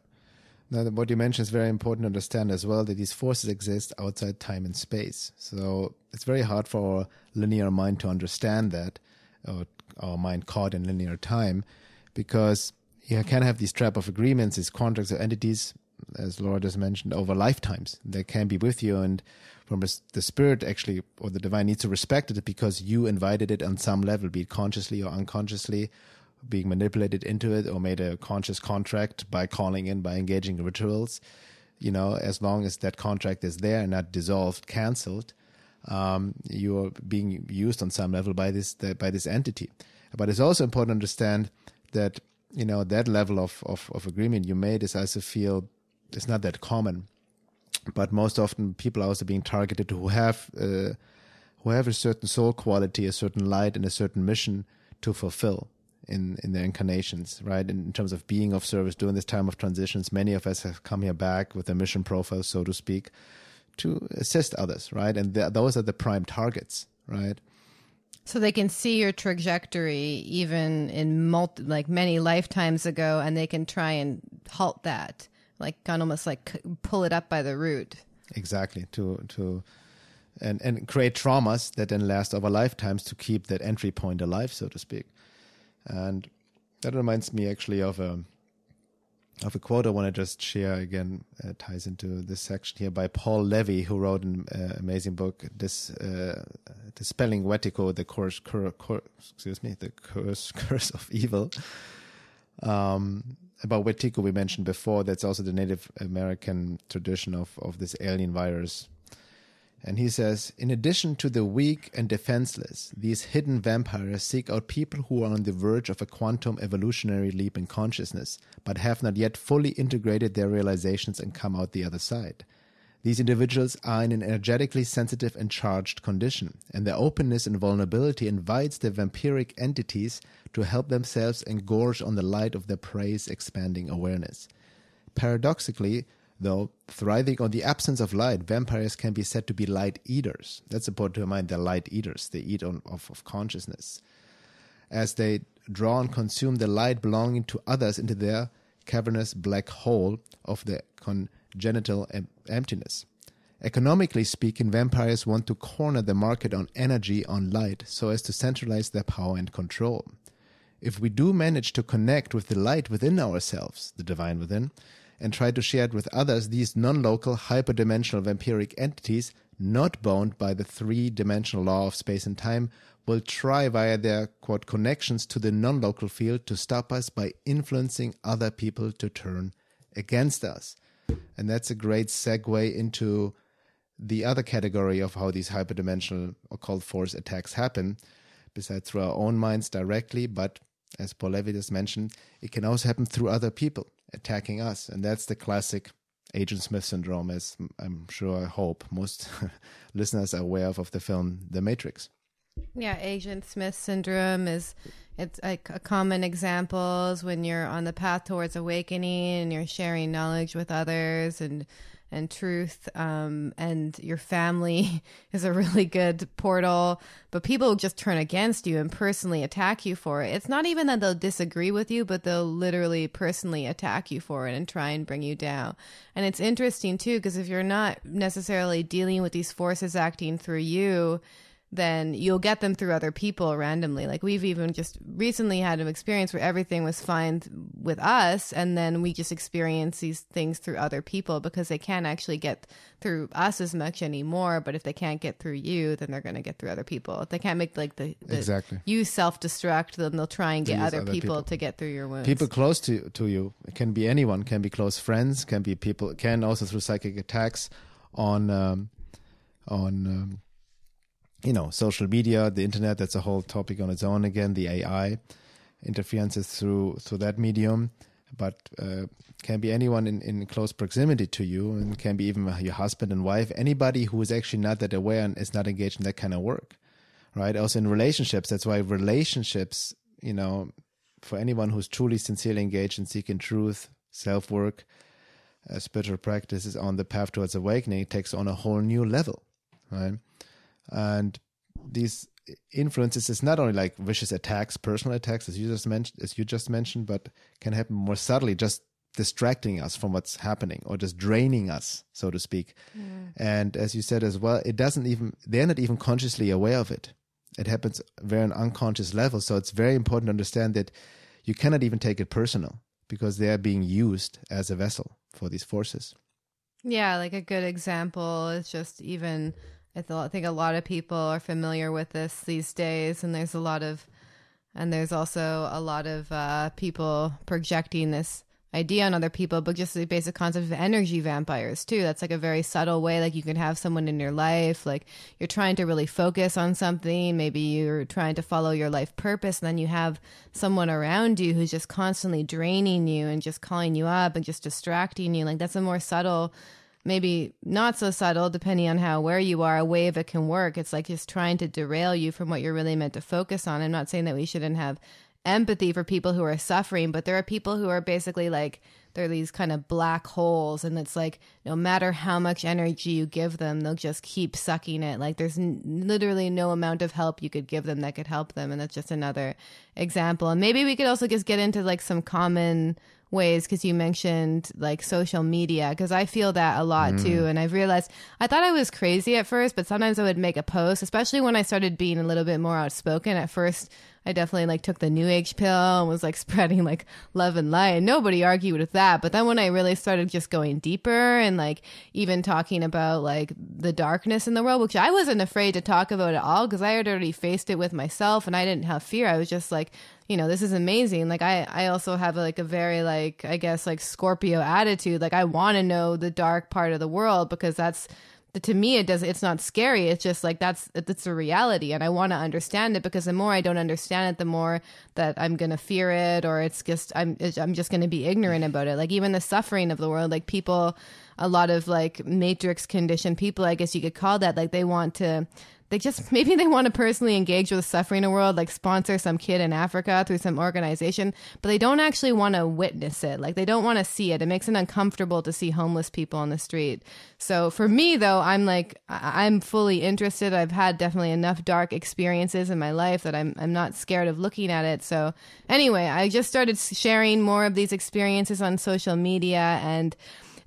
Now, what you mentioned is very important to understand as well that these forces exist outside time and space. So it's very hard for our linear mind to understand that, or our mind caught in linear time, because you can have these trap of agreements, these contracts or entities as Laura just mentioned, over lifetimes. They can be with you, and from the spirit actually or the divine needs to respect it because you invited it on some level, be it consciously or unconsciously, being manipulated into it or made a conscious contract by calling in, by engaging in rituals. You know, as long as that contract is there and not dissolved, cancelled, um, you are being used on some level by this by this entity. But it's also important to understand that you know that level of, of, of agreement you made is also feel it's not that common. But most often, people are also being targeted who have uh, who have a certain soul quality, a certain light, and a certain mission to fulfill in in their incarnations, right? In, in, terms of being of service during this time of transitions, many of us have come here back with a mission profile, so to speak, to assist others, right? And th- those are the prime targets, right? So they can see your trajectory even in multi, like many lifetimes ago, and they can try and halt that like kind of almost like pull it up by the root. Exactly. To to and and create traumas that then last over lifetimes to keep that entry point alive, so to speak. And that reminds me actually of a of a quote I want to just share again. Uh, ties into this section here by Paul Levy, who wrote an uh, amazing book, "This uh, Dispelling Wetiko, the course, cur, cur, excuse me, the curse, *laughs* curse of evil." Um, about Wetiko we mentioned before, that's also the Native American tradition of, of this alien virus. And he says, in addition to the weak and defenseless, these hidden vampires seek out people who are on the verge of a quantum evolutionary leap in consciousness, but have not yet fully integrated their realizations and come out the other side. These individuals are in an energetically sensitive and charged condition, and their openness and vulnerability invites the vampiric entities to help themselves engorge on the light of their prey's expanding awareness. Paradoxically, though, thriving on the absence of light, vampires can be said to be light eaters. That's important to remind they're light eaters. They eat on, of, of consciousness. As they draw and consume the light belonging to others into their cavernous black hole of the congenital em- emptiness. Economically speaking, vampires want to corner the market on energy, on light, so as to centralize their power and control. If we do manage to connect with the light within ourselves, the divine within, and try to share it with others, these non local, hyperdimensional vampiric entities, not bound by the three dimensional law of space and time, will try via their quote connections to the non local field to stop us by influencing other people to turn against us. And that's a great segue into the other category of how these hyperdimensional occult force attacks happen, besides through our own minds directly, but as Paul Levy has mentioned, it can also happen through other people attacking us. And that's the classic Agent Smith syndrome, as I'm sure I hope most *laughs* listeners are aware of, of the film The Matrix. Yeah, Agent Smith syndrome is it's like a common example is when you're on the path towards awakening and you're sharing knowledge with others and and truth um, and your family *laughs* is a really good portal but people just turn against you and personally attack you for it. It's not even that they'll disagree with you but they'll literally personally attack you for it and try and bring you down. And it's interesting too because if you're not necessarily dealing with these forces acting through you then you'll get them through other people randomly. Like we've even just recently had an experience where everything was fine with us, and then we just experience these things through other people because they can't actually get through us as much anymore. But if they can't get through you, then they're going to get through other people. If they can't make like the, the exactly you self destruct, then they'll try and get other, other people, people, to get through your wounds. People close to to you it can be anyone, can be close friends, can be people, can also through psychic attacks on um, on. Um, you know, social media, the internet, that's a whole topic on its own again, the AI interferences through through that medium, but uh, can be anyone in, in close proximity to you and can be even your husband and wife, anybody who is actually not that aware and is not engaged in that kind of work, right? Also in relationships, that's why relationships, you know, for anyone who's truly sincerely engaged in seeking truth, self work, uh, spiritual practices on the path towards awakening, takes on a whole new level, right? And these influences is not only like vicious attacks, personal attacks, as you just mentioned, as you just mentioned, but can happen more subtly, just distracting us from what's happening or just draining us, so to speak. Yeah. And as you said as well, it doesn't even they're not even consciously aware of it. It happens very on unconscious level. So it's very important to understand that you cannot even take it personal because they are being used as a vessel for these forces. Yeah, like a good example is just even I think a lot of people are familiar with this these days, and there's a lot of, and there's also a lot of uh, people projecting this idea on other people, but just the basic concept of energy vampires too. That's like a very subtle way. Like you can have someone in your life, like you're trying to really focus on something. Maybe you're trying to follow your life purpose, and then you have someone around you who's just constantly draining you and just calling you up and just distracting you. Like that's a more subtle maybe not so subtle, depending on how aware you are, a way of it can work. It's like just trying to derail you from what you're really meant to focus on. I'm not saying that we shouldn't have empathy for people who are suffering, but there are people who are basically like, they're these kind of black holes and it's like no matter how much energy you give them they'll just keep sucking it like there's n- literally no amount of help you could give them that could help them and that's just another example and maybe we could also just get into like some common ways because you mentioned like social media because I feel that a lot mm. too. And I've realized I thought I was crazy at first, but sometimes I would make a post, especially when I started being a little bit more outspoken. At first, I definitely like took the new age pill and was like *laughs* spreading like love and light. And nobody argued with that. But then when I really started just going deeper and like even talking about like the darkness in the world, which I wasn't afraid to talk about at all because I had already faced it with myself and I didn't have fear. I was just like, you know, this is amazing. Like I, I also have like a very like, I guess like Scorpio attitude. Like I want to know the dark part of the world because that's to me it does it's not scary. It's just like that's it's a reality and i want to understand it because the more i don't understand it the more that i'm to fear it or it's just i'm i'm just to be ignorant about it. Like even the suffering of the world like people a lot of like matrix conditioned people i guess you could call that like they want to they just *laughs* maybe they want to personally engage with the suffering in the world, like sponsor some kid in Africa through some organization, but they don't actually want to witness it. Like they don't want to see it. It makes it uncomfortable to see homeless people on the street. So for me though, I'm like I'm fully interested. I've had definitely enough dark experiences in my life that I'm I'm not scared of looking at it. So anyway, I just started sharing more of these experiences on social media and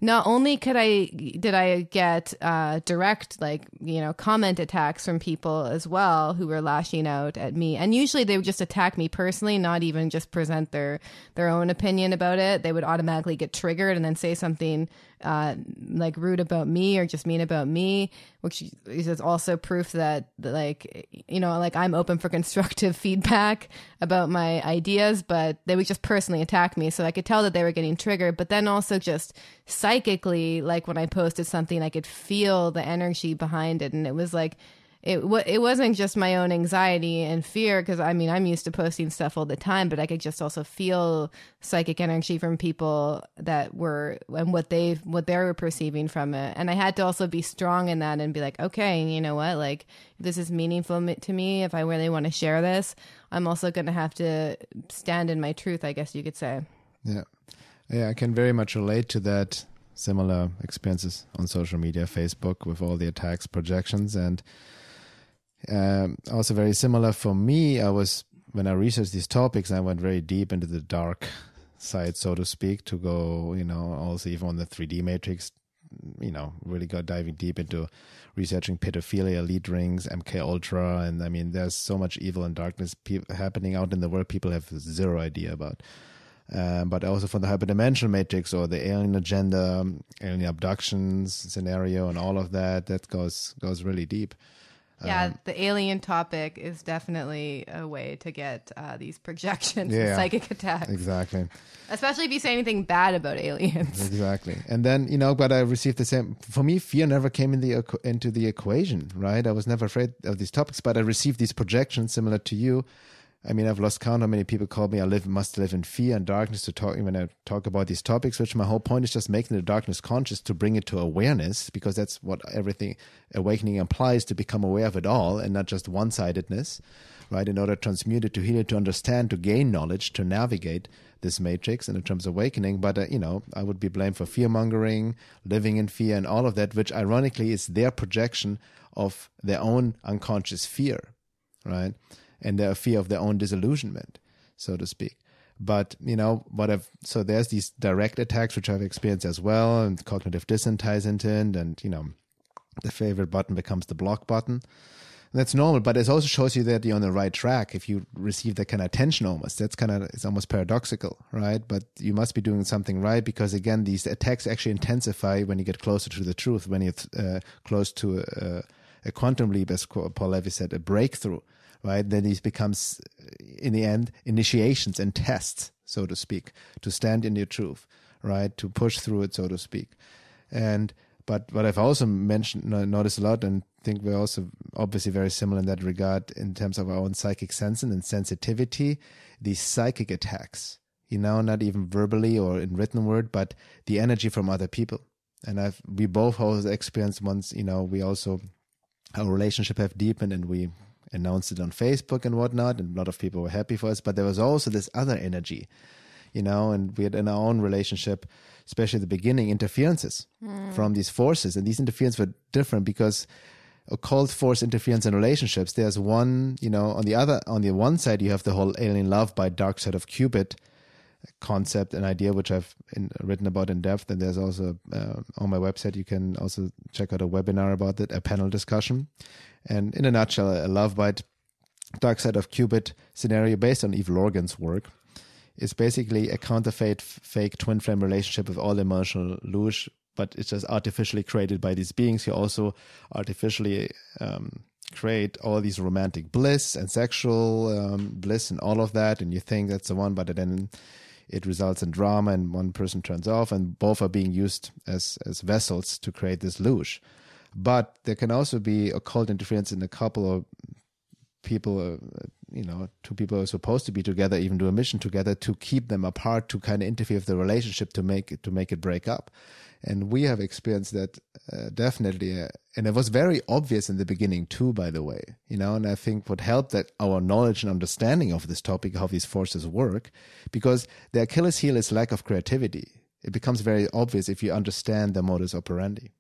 not only could I did I get uh, direct like you know comment attacks from people as well who were lashing out at me, and usually they would just attack me personally, not even just present their their own opinion about it. They would automatically get triggered and then say something uh, like rude about me or just mean about me, which is also proof that, like, you know, like I'm open for *laughs* constructive feedback about my ideas, but they would just personally attack me. So I could tell that they were getting triggered, but then also just psychically, like when I posted something, I could feel the energy behind it. And it was like, it it wasn't just my own anxiety and fear because I mean I'm used to posting stuff all the time, but I could just also feel psychic energy from people that were and what they what they were perceiving from it, and I had to also be strong in that and be like, okay, you know what, like this is meaningful to me. If I really want to share this, I'm also going to have to stand in my truth. I guess you could say. Yeah, yeah, I can very much relate to that. Similar experiences on social media, Facebook, with all the attacks, projections, and um, also very similar for me. I was when I researched these topics, I went very deep into the dark side, so to speak, to go, you know, also even on the 3D matrix, you know, really got diving deep into researching pedophilia, lead rings, MK Ultra, and I mean, there's so much evil and darkness pe- happening out in the world. People have zero idea about. Um, but also from the hyperdimensional matrix or the alien agenda, alien abductions scenario, and all of that, that goes goes really deep. Yeah, um, the alien topic is definitely a way to get uh, these projections yeah, and *laughs* psychic attacks. Exactly. Especially if you say anything bad about aliens. *laughs* Exactly. And then, you know, but I received the same. For me, fear never came in the into the equation, right? I was never afraid of these topics, but I received these projections similar to you I mean, I've lost count how many people call me I live must live in fear and darkness to talk when I talk about these topics, which my whole point is just making the darkness conscious to bring it to awareness, because that's what everything awakening implies to become aware of it all and not just one sidedness, right? In order to transmute it, to heal it, to understand, to gain knowledge, to navigate this matrix in terms of awakening. But, uh, you know, I would be blamed for fear mongering, living in fear, and all of that, which ironically is their projection of their own unconscious fear, right? And their fear of their own disillusionment, so to speak. But you know what I've so there's these direct attacks which I've experienced as well, and cognitive into and you know the favorite button becomes the block button. And that's normal, but it also shows you that you're on the right track if you receive that kind of attention almost. That's kind of, it's almost paradoxical, right? But you must be doing something right because, again, these attacks actually intensify when you get closer to the truth, when you're uh, close to a, a quantum leap, as Paul Levy said, a breakthrough right? Then these becomes, in the end, initiations and tests, so to speak, to stand in your truth, right? To push through it, so to speak. And but what I've also mentioned, noticed a lot, and think we're also obviously very similar in that regard in terms of our own psychic sensing and sensitivity. These psychic attacks, you know, not even verbally or in written word, but the energy from other people. And I've we both also experienced once, you know, we also our relationship have deepened and we announced it on Facebook and whatnot, and a lot of people were happy for us. But there was also this other energy, you know, and we had in our own relationship, especially at the beginning, interferences mm. from these forces, and these interferences were different because occult force interference in relationships. There's one, you know, on the other, on the one side, you have the whole alien love bite Dark Side of Cupid concept and idea, which I've in, written about in depth. And there's also uh, on my website, you can also check out a webinar about it, a panel discussion. And in a nutshell, a love bite, dark side of Cupid scenario based on Eve Lorgen's work is basically a counterfeit fake twin flame relationship with all emotional loosh, but it's just artificially created by these beings who also artificially um, create all these romantic bliss and sexual um, bliss and all of that. And you think that's the one, but then it results in drama and one person turns off and both are being used as, as vessels to create this loosh. But there can also be occult interference in a couple of people, uh, you know, two people are supposed to be together, even do a mission together to keep them apart, to kind of interfere with the relationship, to make it, to make it break up. And we have experienced that uh, definitely. Uh, and it was very obvious in the beginning too, by the way, you know, and I think what helped that our knowledge and understanding of this topic, how these forces work, because the Achilles heel is lack of creativity. It becomes very obvious if you understand the modus operandi.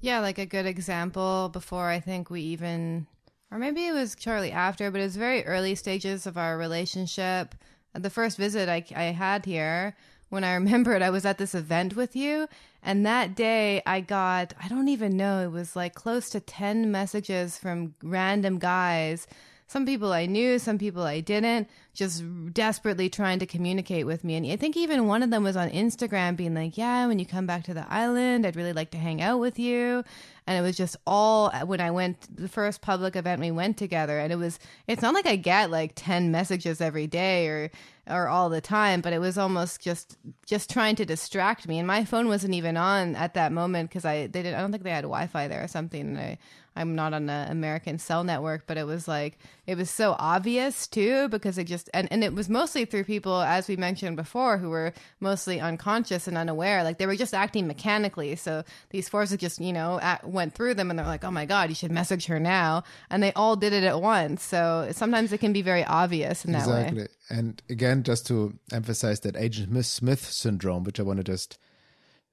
Yeah, like a good example before I think we even, or maybe it was shortly after, but it was very early stages of our relationship. The first visit I, I had here, when I *laughs* remembered I was at this event with you. And that day I got, I don't even know, it was like close to 10 messages from random guys. Some people I knew, some people I didn't, just desperately trying to communicate with me. And I think even one of them was on Instagram being like, Yeah, when you come back to the island, I'd really like to hang out with you. And it was just all when I went, the first public event we went together. And it was, it's not like I get like 10 messages every day or, or all the time, but it was almost just just trying to distract me. And my phone wasn't even on at that moment because I they didn't. I don't think they had Wi-Fi there or something. And I I'm not on the American cell network, but it was like it was so obvious too because it just and and it was mostly through people as we mentioned before who were mostly unconscious and unaware. Like they were just acting mechanically. So these forces just you know at, went through them and they're like, oh my god, you should message her now, and they all did it at once. So sometimes it can be very obvious in that exactly. way. Exactly, and again, just to emphasize that Agent Smith syndrome, which I want to just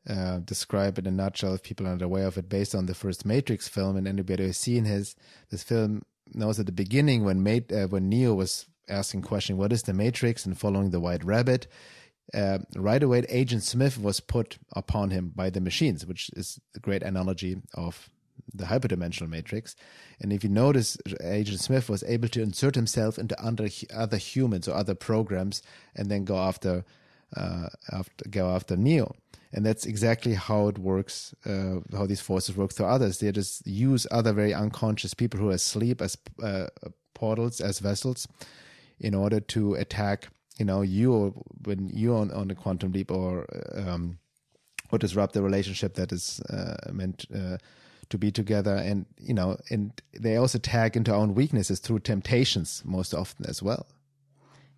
uh, describe in a nutshell if people aren't aware of it, based on the first Matrix film, and anybody who's seen his this film knows at the beginning when Mate, uh, when Neo was asking question, "What is the Matrix?" and following the White Rabbit, uh, right away Agent Smith was put upon him by the machines, which is the great analogy of the hyperdimensional matrix. And if you notice, Agent Smith was able to insert himself into under, other humans or other programs, and then go after, uh, after go after Neo. And that's exactly how it works. Uh, how these forces work through others. They just use other very unconscious people who are asleep as uh, portals, as vessels, in order to attack. You know, you when you're on, on a quantum leap or um, or disrupt the relationship that is uh, meant uh, to be together and you know and they also tag into our own weaknesses through temptations most often as well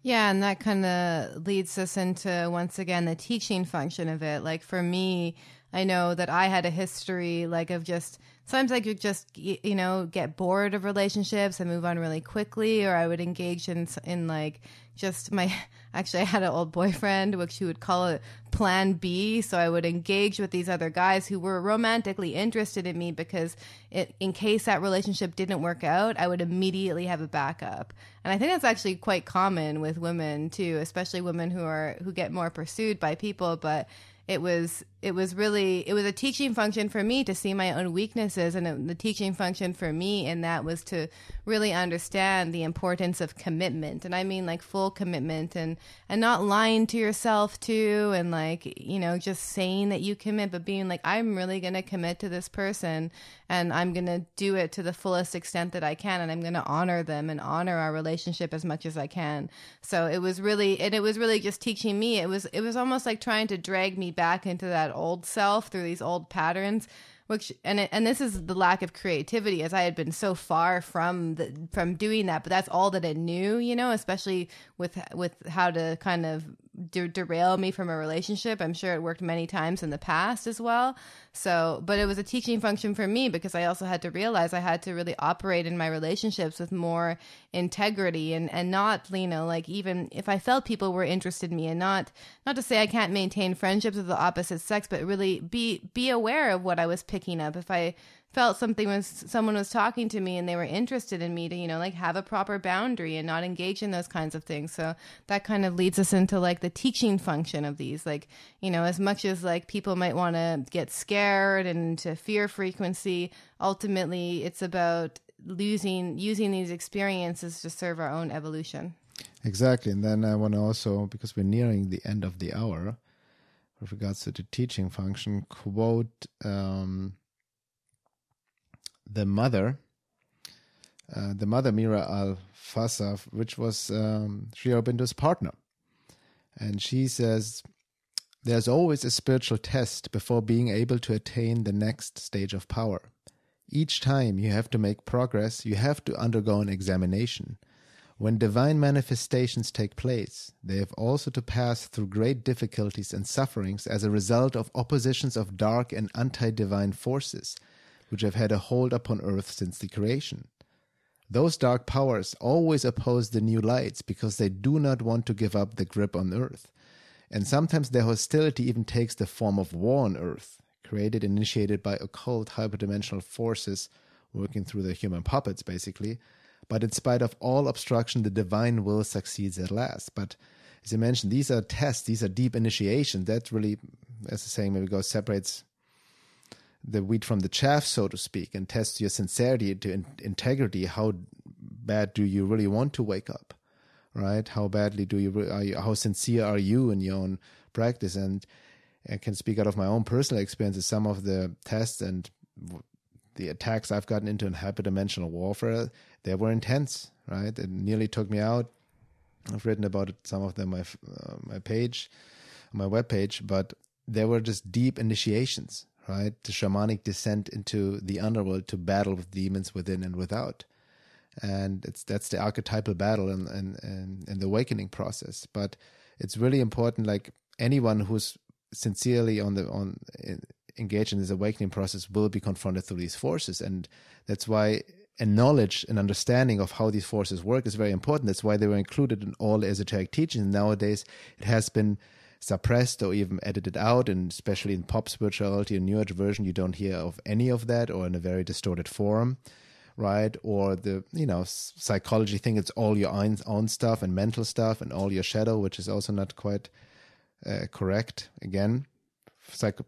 yeah and that kind of leads us into once again the teaching function of it. Like for me i know that i had a history like of just sometimes I could just you know get bored of relationships and move on really quickly, or I would engage in in like just my *laughs* actually I had an old boyfriend which he would call it plan B. So I would engage with these other guys who were romantically interested in me because it, in case that relationship didn't work out I would immediately have a backup. And I think that's actually quite common with women too especially women who are who get more pursued by people. But it was it was really it was a teaching function for me to see my own weaknesses and the teaching function for me and that was to really understand the importance of commitment. And i mean like full commitment and and not lying to yourself too and like you know just saying that you commit but being like i'm really going to commit to this person and i'm going to do it to the fullest extent that i can and i'm going to honor them and honor our relationship as much as i can. So it was really and it was really just teaching me. It was it was almost like trying to drag me back into that old self through these old patterns which and it, and this is the lack of creativity as I had been so far from the from doing that but that's all that it knew you know especially with with how to kind of de- derail me from a relationship. I'm sure it worked many times in the past as well. So but it was a teaching function for me because I also had to realize I had to really operate in my relationships with more integrity and and not you know like even if I felt people were interested in me and not not to say I can't maintain friendships with the opposite sex but really be be aware of what I was picking picking up. If i felt something was someone was talking to me and they were interested in me to you know like have a proper boundary and not engage in those kinds of things. So that kind of leads us into like the teaching function of these. Like you know as much as like people might want to get scared and to fear frequency ultimately it's about losing using these experiences to serve our own evolution. Exactly. And then i want to also because we're nearing the end of the hour with regards to the teaching function, quote um, the mother, uh, the mother Mira Al Fasaf, which was um, Sri Aurobindo's partner. And she says, there's always a spiritual test before being able to attain the next stage of power. Each time you have to make progress, you have to undergo an examination. When divine manifestations take place, they have also to pass through great difficulties and sufferings as a result of oppositions of dark and anti divine forces, which have had a hold upon earth since the creation. Those dark powers always oppose the new lights because they do not want to give up the grip on earth. And sometimes their hostility even takes the form of war on earth, created and initiated by occult hyperdimensional forces working through the human puppets, basically. But in spite of all obstruction, the divine will succeeds at last. But as you mentioned, these are tests, these are deep initiations. That really, as the saying maybe goes, separates the wheat from the chaff, so to speak, and tests your sincerity to in- integrity. How bad do you really want to wake up, right? How badly do you, re- you, how sincere are you in your own practice? And I can speak out of my own personal experiences. Some of the tests and the attacks I've gotten into in hyperdimensional warfare, they were intense, right? It nearly took me out. I've written about it, some of them on my uh, my page, my web page, but they were just deep initiations, right? The shamanic descent into the underworld to battle with demons within and without. And it's that's the archetypal battle and and, and, and the awakening process. But it's really important, like anyone who's sincerely on the on engaged in this awakening process will be confronted through these forces. And that's why a knowledge and understanding of how these forces work is very important. That's why they were included in all esoteric teachings. Nowadays it has been suppressed or even edited out and especially in pop spirituality and new age version you don't hear of any of that or in a very distorted form right? Or the you know psychology thing it's all your own, own stuff and mental stuff and all your shadow which is also not quite uh, correct again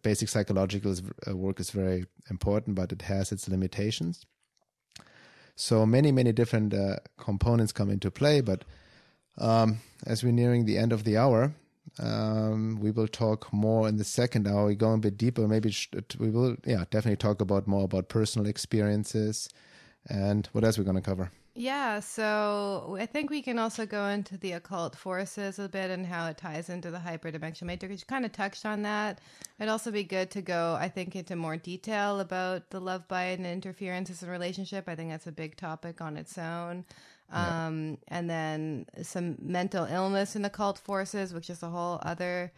basic psychological uh, work is very important but it has its limitations. So many many different uh, components come into play but um, as we're nearing the end of the hour um, we will talk more in the second hour. We go a bit deeper. Maybe we will yeah definitely talk about more about personal experiences and what else we're going to cover yeah, so I think we can also go into the occult forces a bit and how it ties into the hyperdimensional matrix. You kind of touched on that. It'd also be good to go, I think, into more detail about the love bite and interferences in relationship. I think that's a big topic on its own. Yeah. Um, and then some mental illness in occult forces, which is a whole other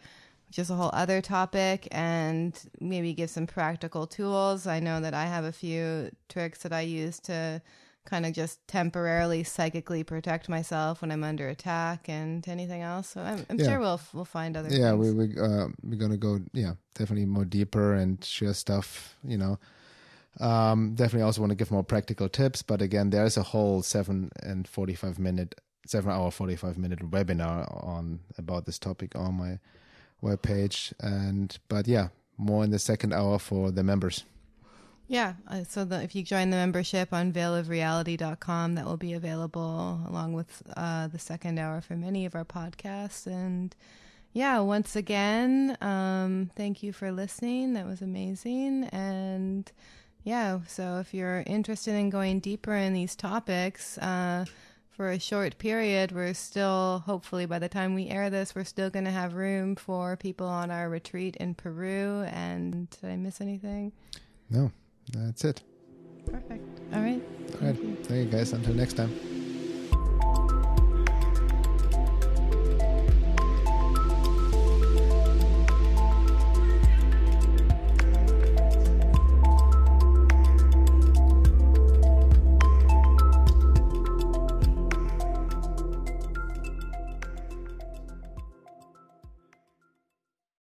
which is a whole other topic, and maybe give some practical tools. I know that I have a few tricks that I use to kind of just temporarily psychically protect myself when I'm under attack and anything else. So I'm, I'm yeah. sure we'll we'll find other. Yeah, things. we we uh, we're gonna go. Yeah, definitely more deeper and share stuff. You know, um, definitely also want to give more practical tips. But again, there's a whole seven and forty five minute, seven hour forty five minute webinar on about this topic on my webpage. And but yeah, more in the second hour for the members. Yeah. Uh, so the, if you join the membership on veilofreality.com, that will be available along with uh, the second hour for many of our podcasts. And yeah, once again, um, thank you for listening. That was amazing. And yeah, so if you're interested in going deeper in these topics, uh, for a short period, we're still, hopefully, by the time we air this, we're still going to have room for people on our retreat in Peru. And did I miss anything? No. That's it. Perfect. All right. All right. Thank you, Thank you guys. Until next time.